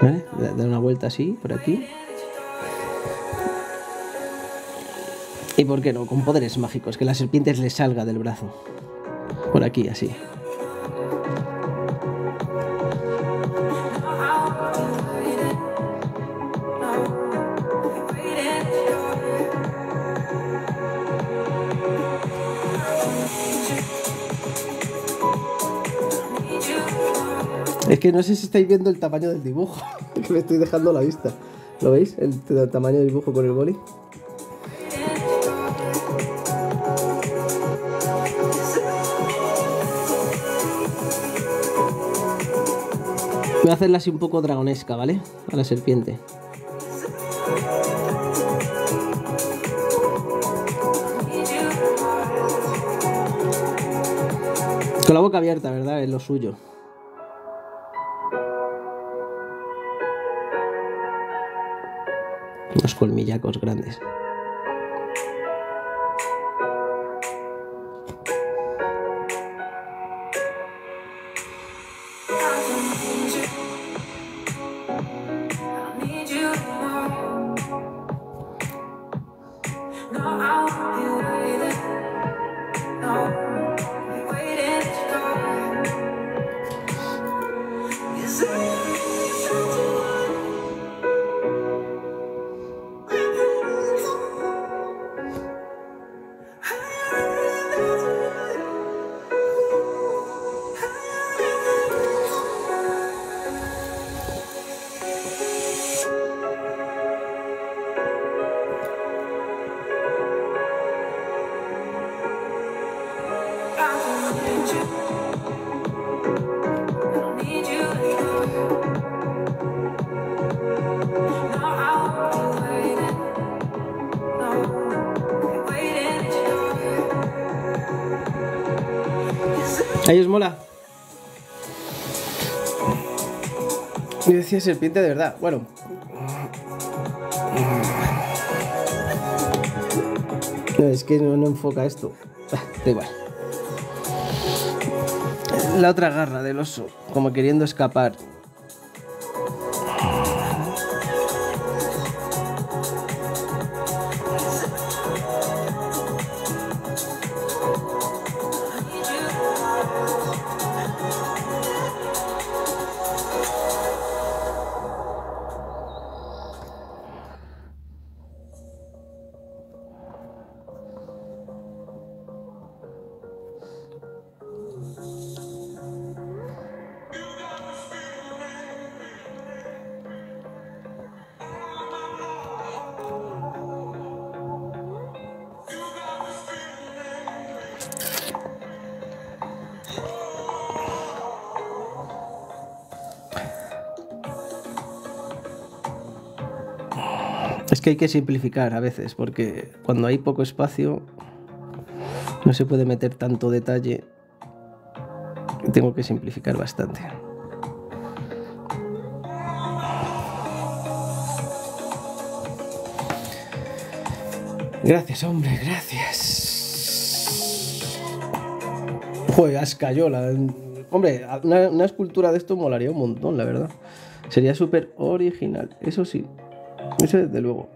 ¿Vale? Da- Dar una vuelta así, por aquí. Y por qué no, con poderes mágicos, que la serpiente le salga del brazo. Por aquí, así. Es que no sé si estáis viendo el tamaño del dibujo, que me estoy dejando a la vista. ¿Lo veis? El, t- tamaño del dibujo con el boli. Voy a hacerla así un poco dragonesca, ¿vale? A la serpiente. Con la boca abierta, ¿verdad? Es lo suyo. colmillacos grandes. Serpiente de verdad. Bueno. No, es que no, no enfoca esto. Da igual. La otra garra del oso, como queriendo escapar. Que hay que simplificar a veces, porque cuando hay poco espacio no se puede meter tanto detalle. Tengo que simplificar bastante. Gracias, hombre, gracias. Joder, Ascayola. Hombre, una, una escultura de esto molaría un montón, la verdad. Sería súper original, eso sí. Eso desde luego.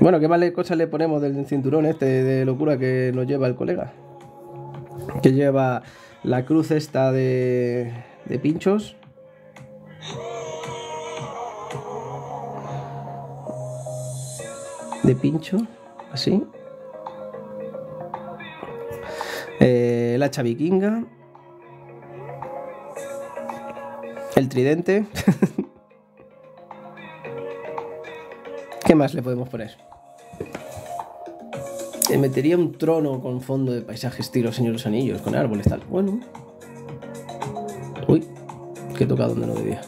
Bueno, ¿qué vale cosas le ponemos del cinturón este de locura que nos lleva el colega? Que lleva la cruz esta de, de pinchos. De pincho, así. Eh, el hacha vikinga. El tridente. ¿Qué más le podemos poner? Le metería un trono con fondo de paisaje estilo Señor los Anillos, con árboles tal. Bueno. Uy, que he tocado donde no debía.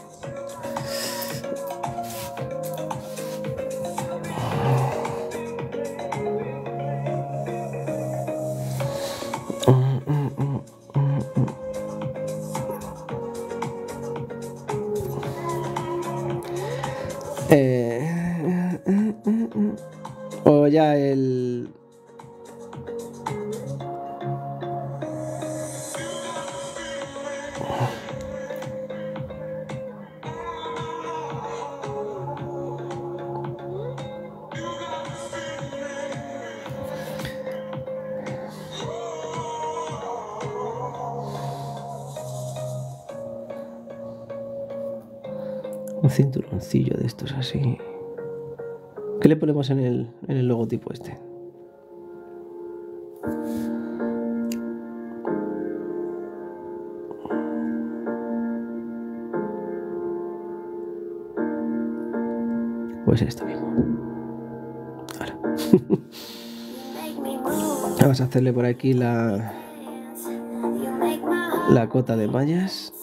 Cinturoncillo de estos así. ¿Qué le ponemos en el, en el logotipo este? Pues esto mismo. Ahora. Vamos a hacerle por aquí la, la cota de mallas.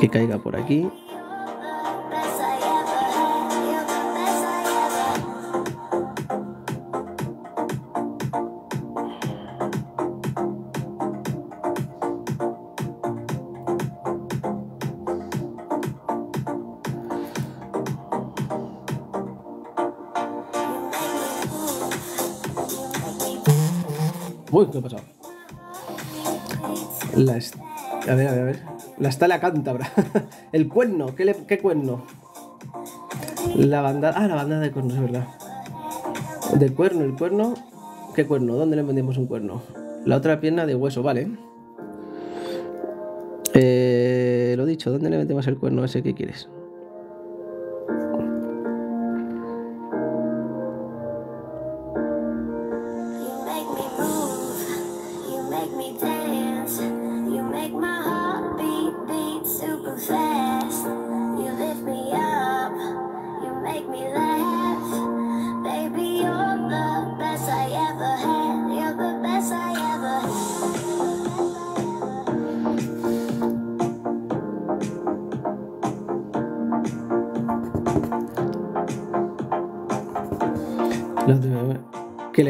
Que caiga por aquí. Uy, ¿qué ha pasado? La a ver, a ver. La estala cántabra. El cuerno. ¿Qué, qué cuerno? La bandada. Ah, la bandada de cuernos, es verdad. Del cuerno, el cuerno. ¿Qué cuerno? ¿Dónde le vendemos un cuerno? La otra pierna de hueso, vale. Eh, lo dicho, ¿dónde le metemos el cuerno ese que quieres?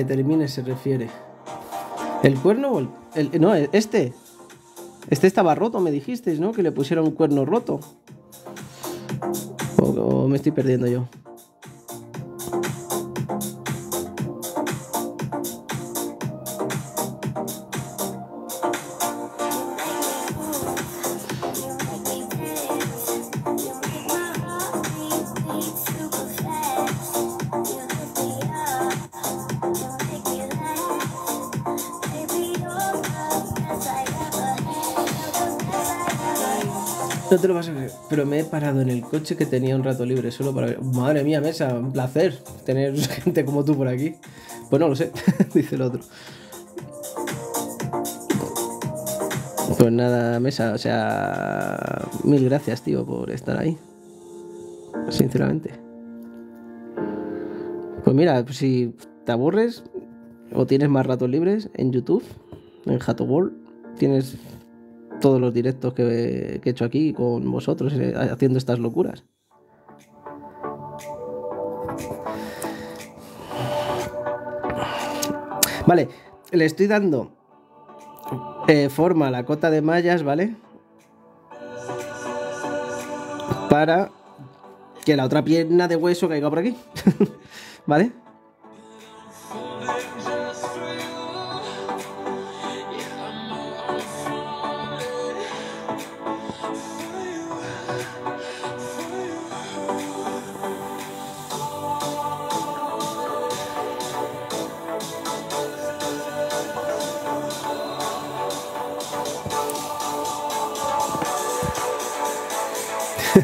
Le termine se refiere. ¿El cuerno el, No, este. Este estaba roto, me dijisteis, ¿no? Que le pusieron un cuerno roto. O me estoy perdiendo yo. Pero me he parado en el coche que tenía un rato libre solo para ver. Madre mía, mesa, un placer tener gente como tú por aquí. Pues no lo sé, dice el otro. Pues nada, mesa, o sea, mil gracias, tío, por estar ahí. Sinceramente. Pues mira, pues si te aburres o tienes más ratos libres en YouTube, en Jato World, tienes todos los directos que, he hecho aquí con vosotros eh, haciendo estas locuras. Vale, le estoy dando eh, forma a la cota de mallas, ¿vale? Para que la otra pierna de hueso caiga por aquí. ¿Vale?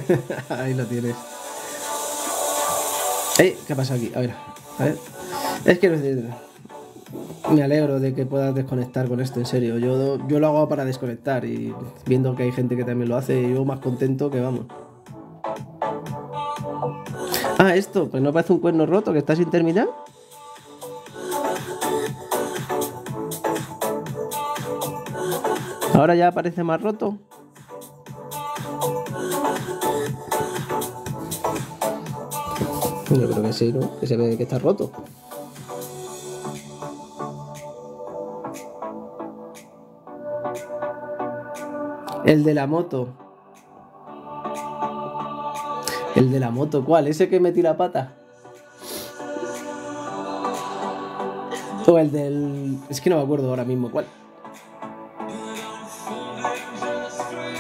Ahí lo tienes. ¡Ey! ¿Qué pasa aquí? A ver, a ver. Es que me alegro de que puedas desconectar con esto, en serio. Yo, yo lo hago para desconectar y viendo que hay gente que también lo hace, yo más contento que vamos. Ah, esto, pues no parece un cuerno roto que está sin terminar. Ahora ya parece más roto. Yo creo que sí, ¿no? Que se ve que está roto. El de la moto. El de la moto, ¿cuál? ¿Ese que metí la pata? O el del... Es que no me acuerdo ahora mismo cuál.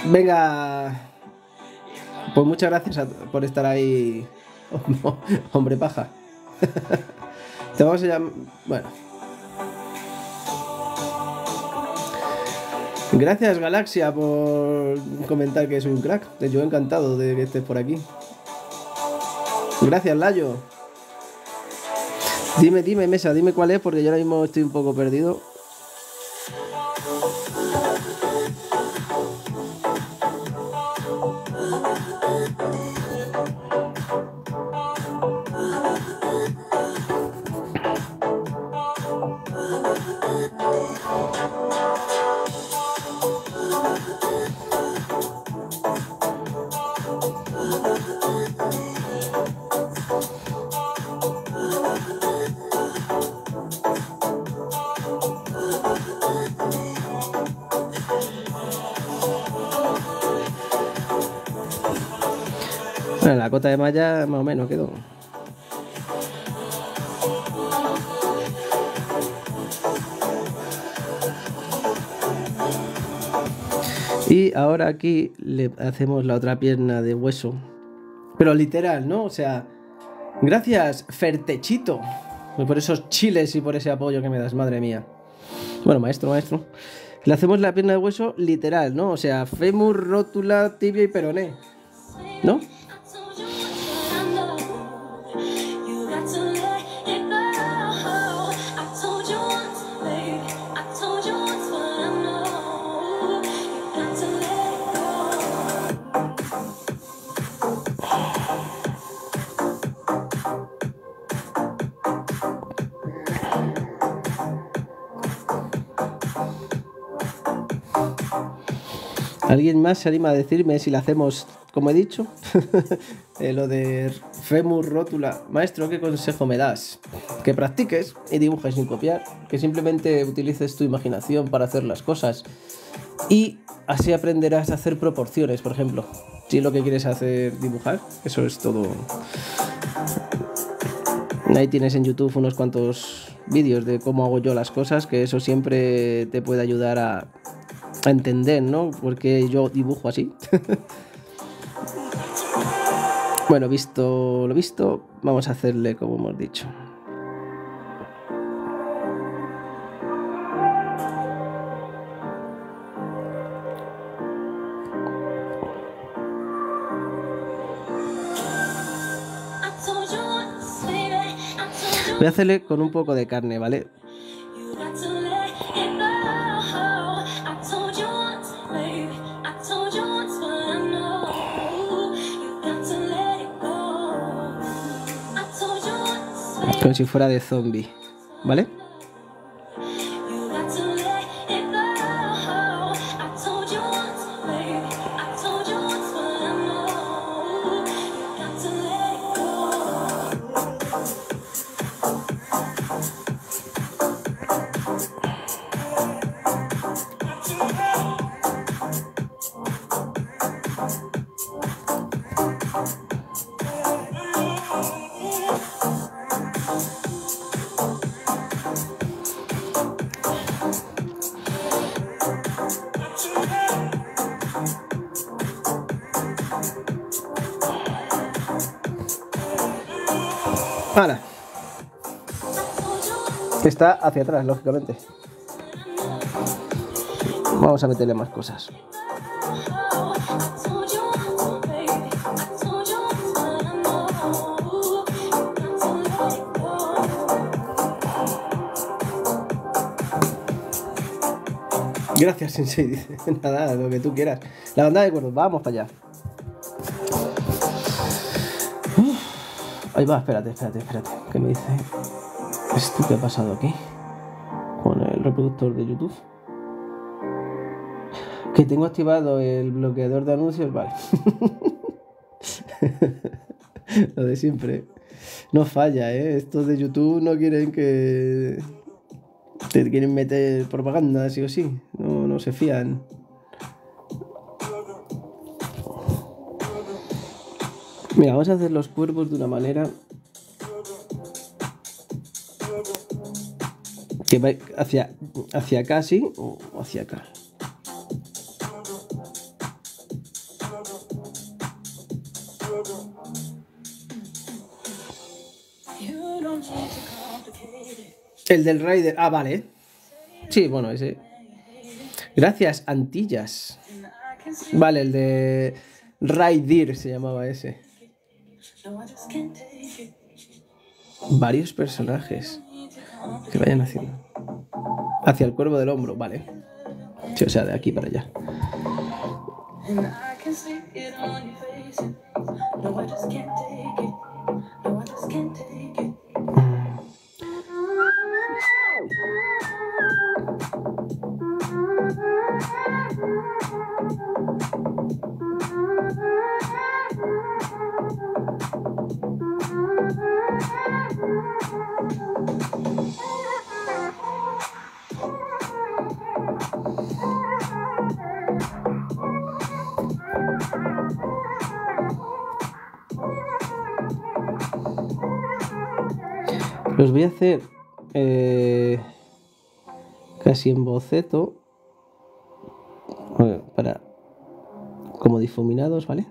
Venga. Pues muchas gracias por estar ahí, hombre paja. Te vamos a llamar... Bueno. Gracias Galaxia por comentar que soy un crack. Yo encantado de que estés por aquí. Gracias Layo. Dime, dime, Mesa, dime cuál es porque yo ahora mismo estoy un poco perdido. Cota de malla más o menos quedó. Y ahora aquí le hacemos la otra pierna de hueso. Pero literal, ¿no? O sea, gracias, Fertechito, por esos chiles y por ese apoyo que me das, madre mía. Bueno, maestro, maestro. Le hacemos la pierna de hueso literal, ¿no? O sea, fémur, rótula, tibia y peroné. ¿No? ¿Alguien más se anima a decirme si la hacemos como he dicho? Eh, lo de Femur Rótula. Maestro, ¿qué consejo me das? Que practiques y dibujes sin copiar. Que simplemente utilices tu imaginación para hacer las cosas. Y así aprenderás a hacer proporciones, por ejemplo. Si lo que quieres hacer dibujar, eso es todo. Ahí tienes en YouTube unos cuantos vídeos de cómo hago yo las cosas, que eso siempre te puede ayudar a, a entender, ¿no? Porque yo dibujo así. bueno, visto lo visto, vamos a hacerle como hemos dicho. Voy a hacerle con un poco de carne, ¿vale? Como si fuera de zombie, ¿vale? Está hacia atrás, lógicamente. Vamos a meterle más cosas. Gracias, Sensei. Dice, nada, lo que tú quieras. La banda de cuerdos, vamos para allá. Ahí va, espérate, espérate, espérate. ¿Qué me dice? ¿Esto qué ha pasado aquí? Con el reproductor de YouTube. Que tengo activado el bloqueador de anuncios, vale. Lo de siempre. No falla, ¿eh? Estos de YouTube no quieren que... Te quieren meter propaganda, sí o sí. No, no se fían. Mira, vamos a hacer los cuervos de una manera hacia, hacia acá, sí, o hacia acá. El del Rider. Ah, vale. Sí, bueno, ese. Gracias, Antillas. Vale, el de Raidir se llamaba ese. Varios personajes que vayan haciendo. Hacia el cuervo del hombro, vale. Sí, o sea, de aquí para allá. Los voy a hacer eh, casi en boceto. Para. Como difuminados, ¿vale?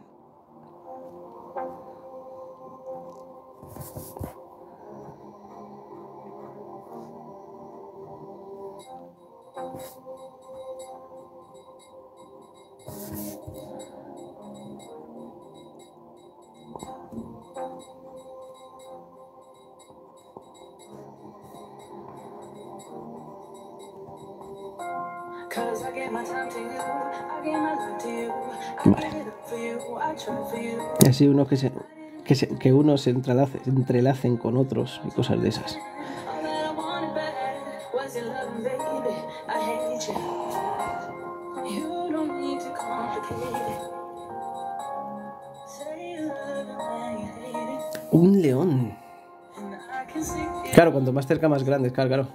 Así uno que se. Que, se- que unos se entrelace- entrelacen con otros y cosas de esas. Un león. Claro, cuanto más cerca, más grande. Claro, claro.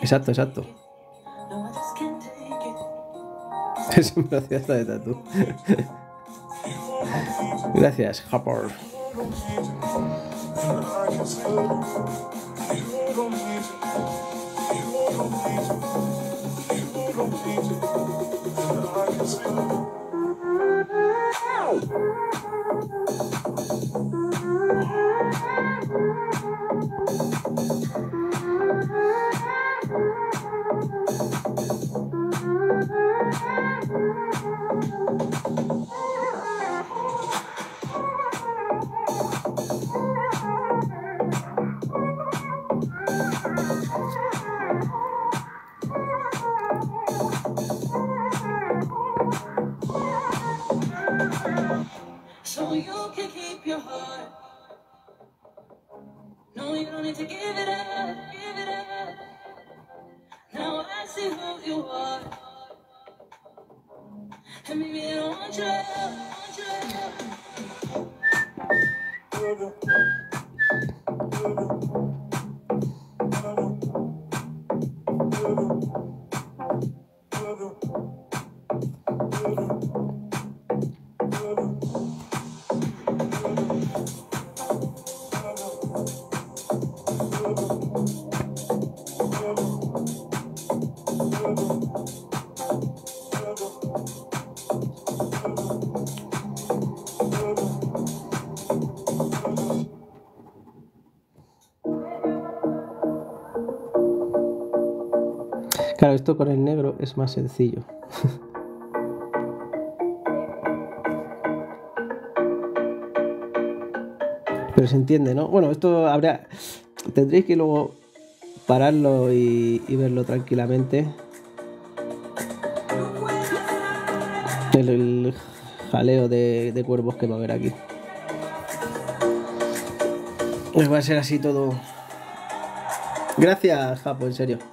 Exacto, exacto. Siempre hacía esta de tatu. Gracias, Hopper. Claro, esto con el negro es más sencillo. Pero se entiende, ¿no? Bueno, esto habría. Tendréis que luego pararlo y, verlo tranquilamente. El, el jaleo de, de cuervos que va a haber aquí. Pues va a ser así todo. Gracias, Japo, en serio.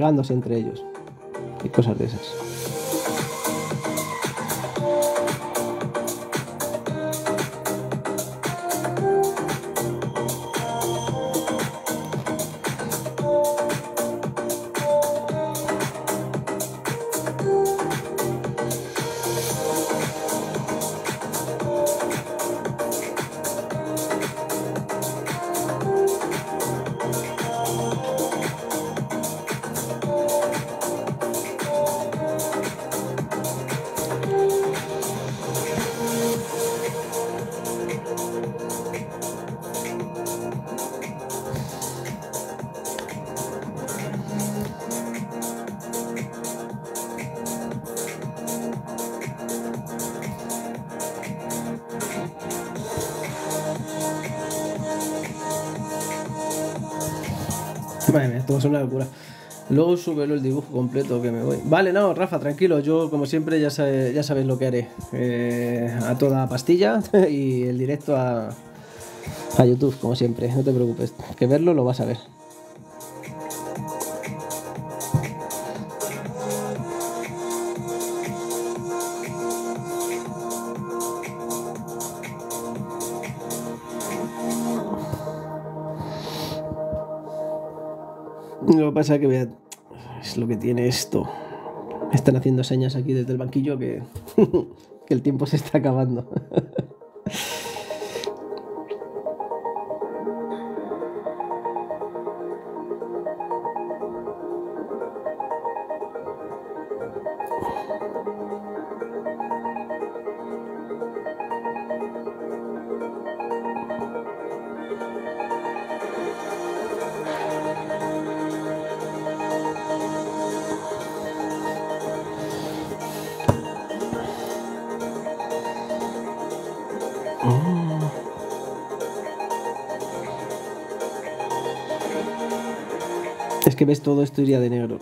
Pegándose entre ellos. Y cosas de esas. Madre esto ser una locura. Luego súbelo el dibujo completo que me voy. Vale, no, Rafa, tranquilo. Yo, como siempre, ya, sabe- sabéis lo que haré. Eh, a toda pastilla y el directo a, a YouTube, como siempre. No te preocupes. Que verlo lo vas a ver. Que voy a- es lo que tiene esto. Están haciendo señas aquí desde el banquillo que el tiempo se está acabando. que ves todo esto iría de negro.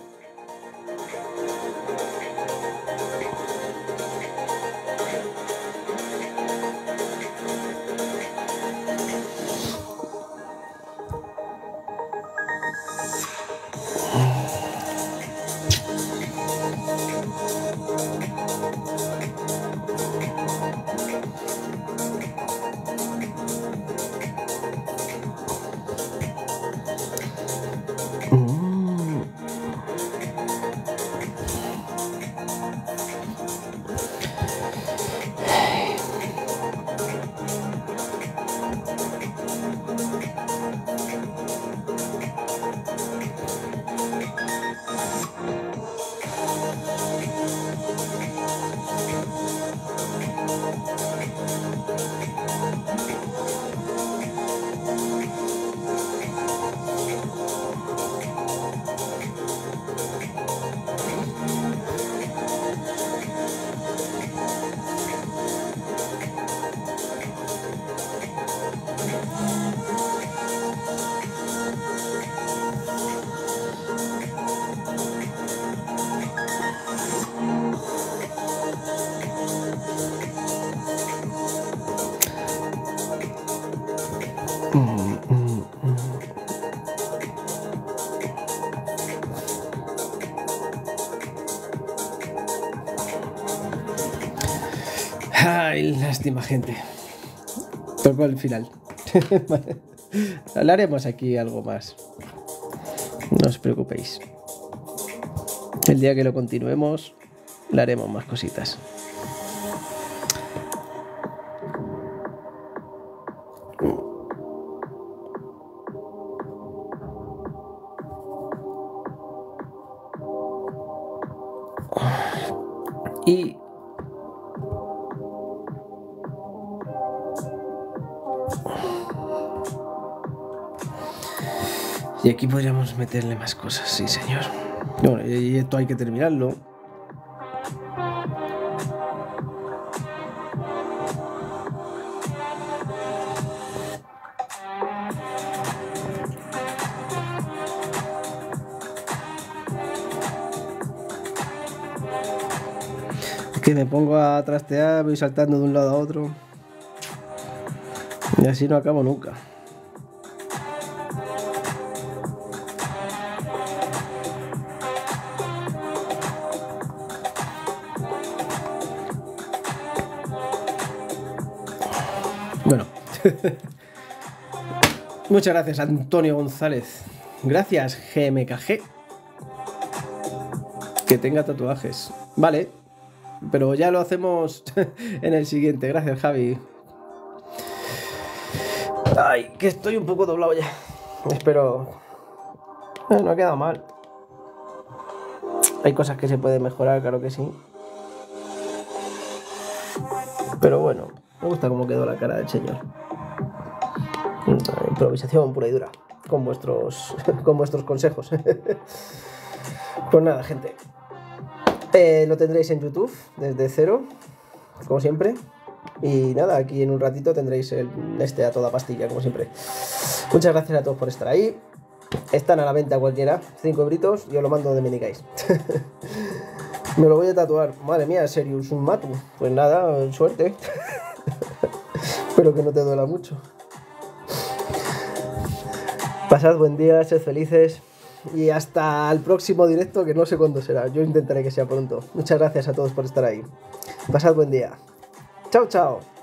Lástima, gente. Tocó el final. Hablaremos aquí algo más. No os preocupéis. El día que lo continuemos, le haremos más cositas. Y aquí podríamos meterle más cosas, sí, señor. Bueno, y esto hay que terminarlo. Que me pongo a trastear, voy saltando de un lado a otro. Y así no acabo nunca. Muchas gracias, Antonio González. Gracias, GMKG. Que tenga tatuajes. Vale. Pero ya lo hacemos en el siguiente. Gracias, Javi. Ay, que estoy un poco doblado ya. Espero. Eh, No ha quedado mal. Hay cosas que se pueden mejorar, claro que sí. Pero bueno, me gusta cómo quedó la cara del señor. Improvisación pura y dura. Con vuestros, con vuestros consejos. pues nada, gente. Eh, lo tendréis en YouTube desde cero, como siempre. Y nada, aquí en un ratito tendréis este a toda pastilla, como siempre. Muchas gracias a todos por estar ahí. Están a la venta cualquiera. 5 euritos, yo lo mando donde me digáis. me lo voy a tatuar. Madre mía, Serious, un matu. Pues nada, suerte. Espero que no te duela mucho. Pasad buen día, sed felices. Y hasta el próximo directo, que no sé cuándo será. Yo intentaré que sea pronto. Muchas gracias a todos por estar ahí. Pasad buen día. Chao, chao.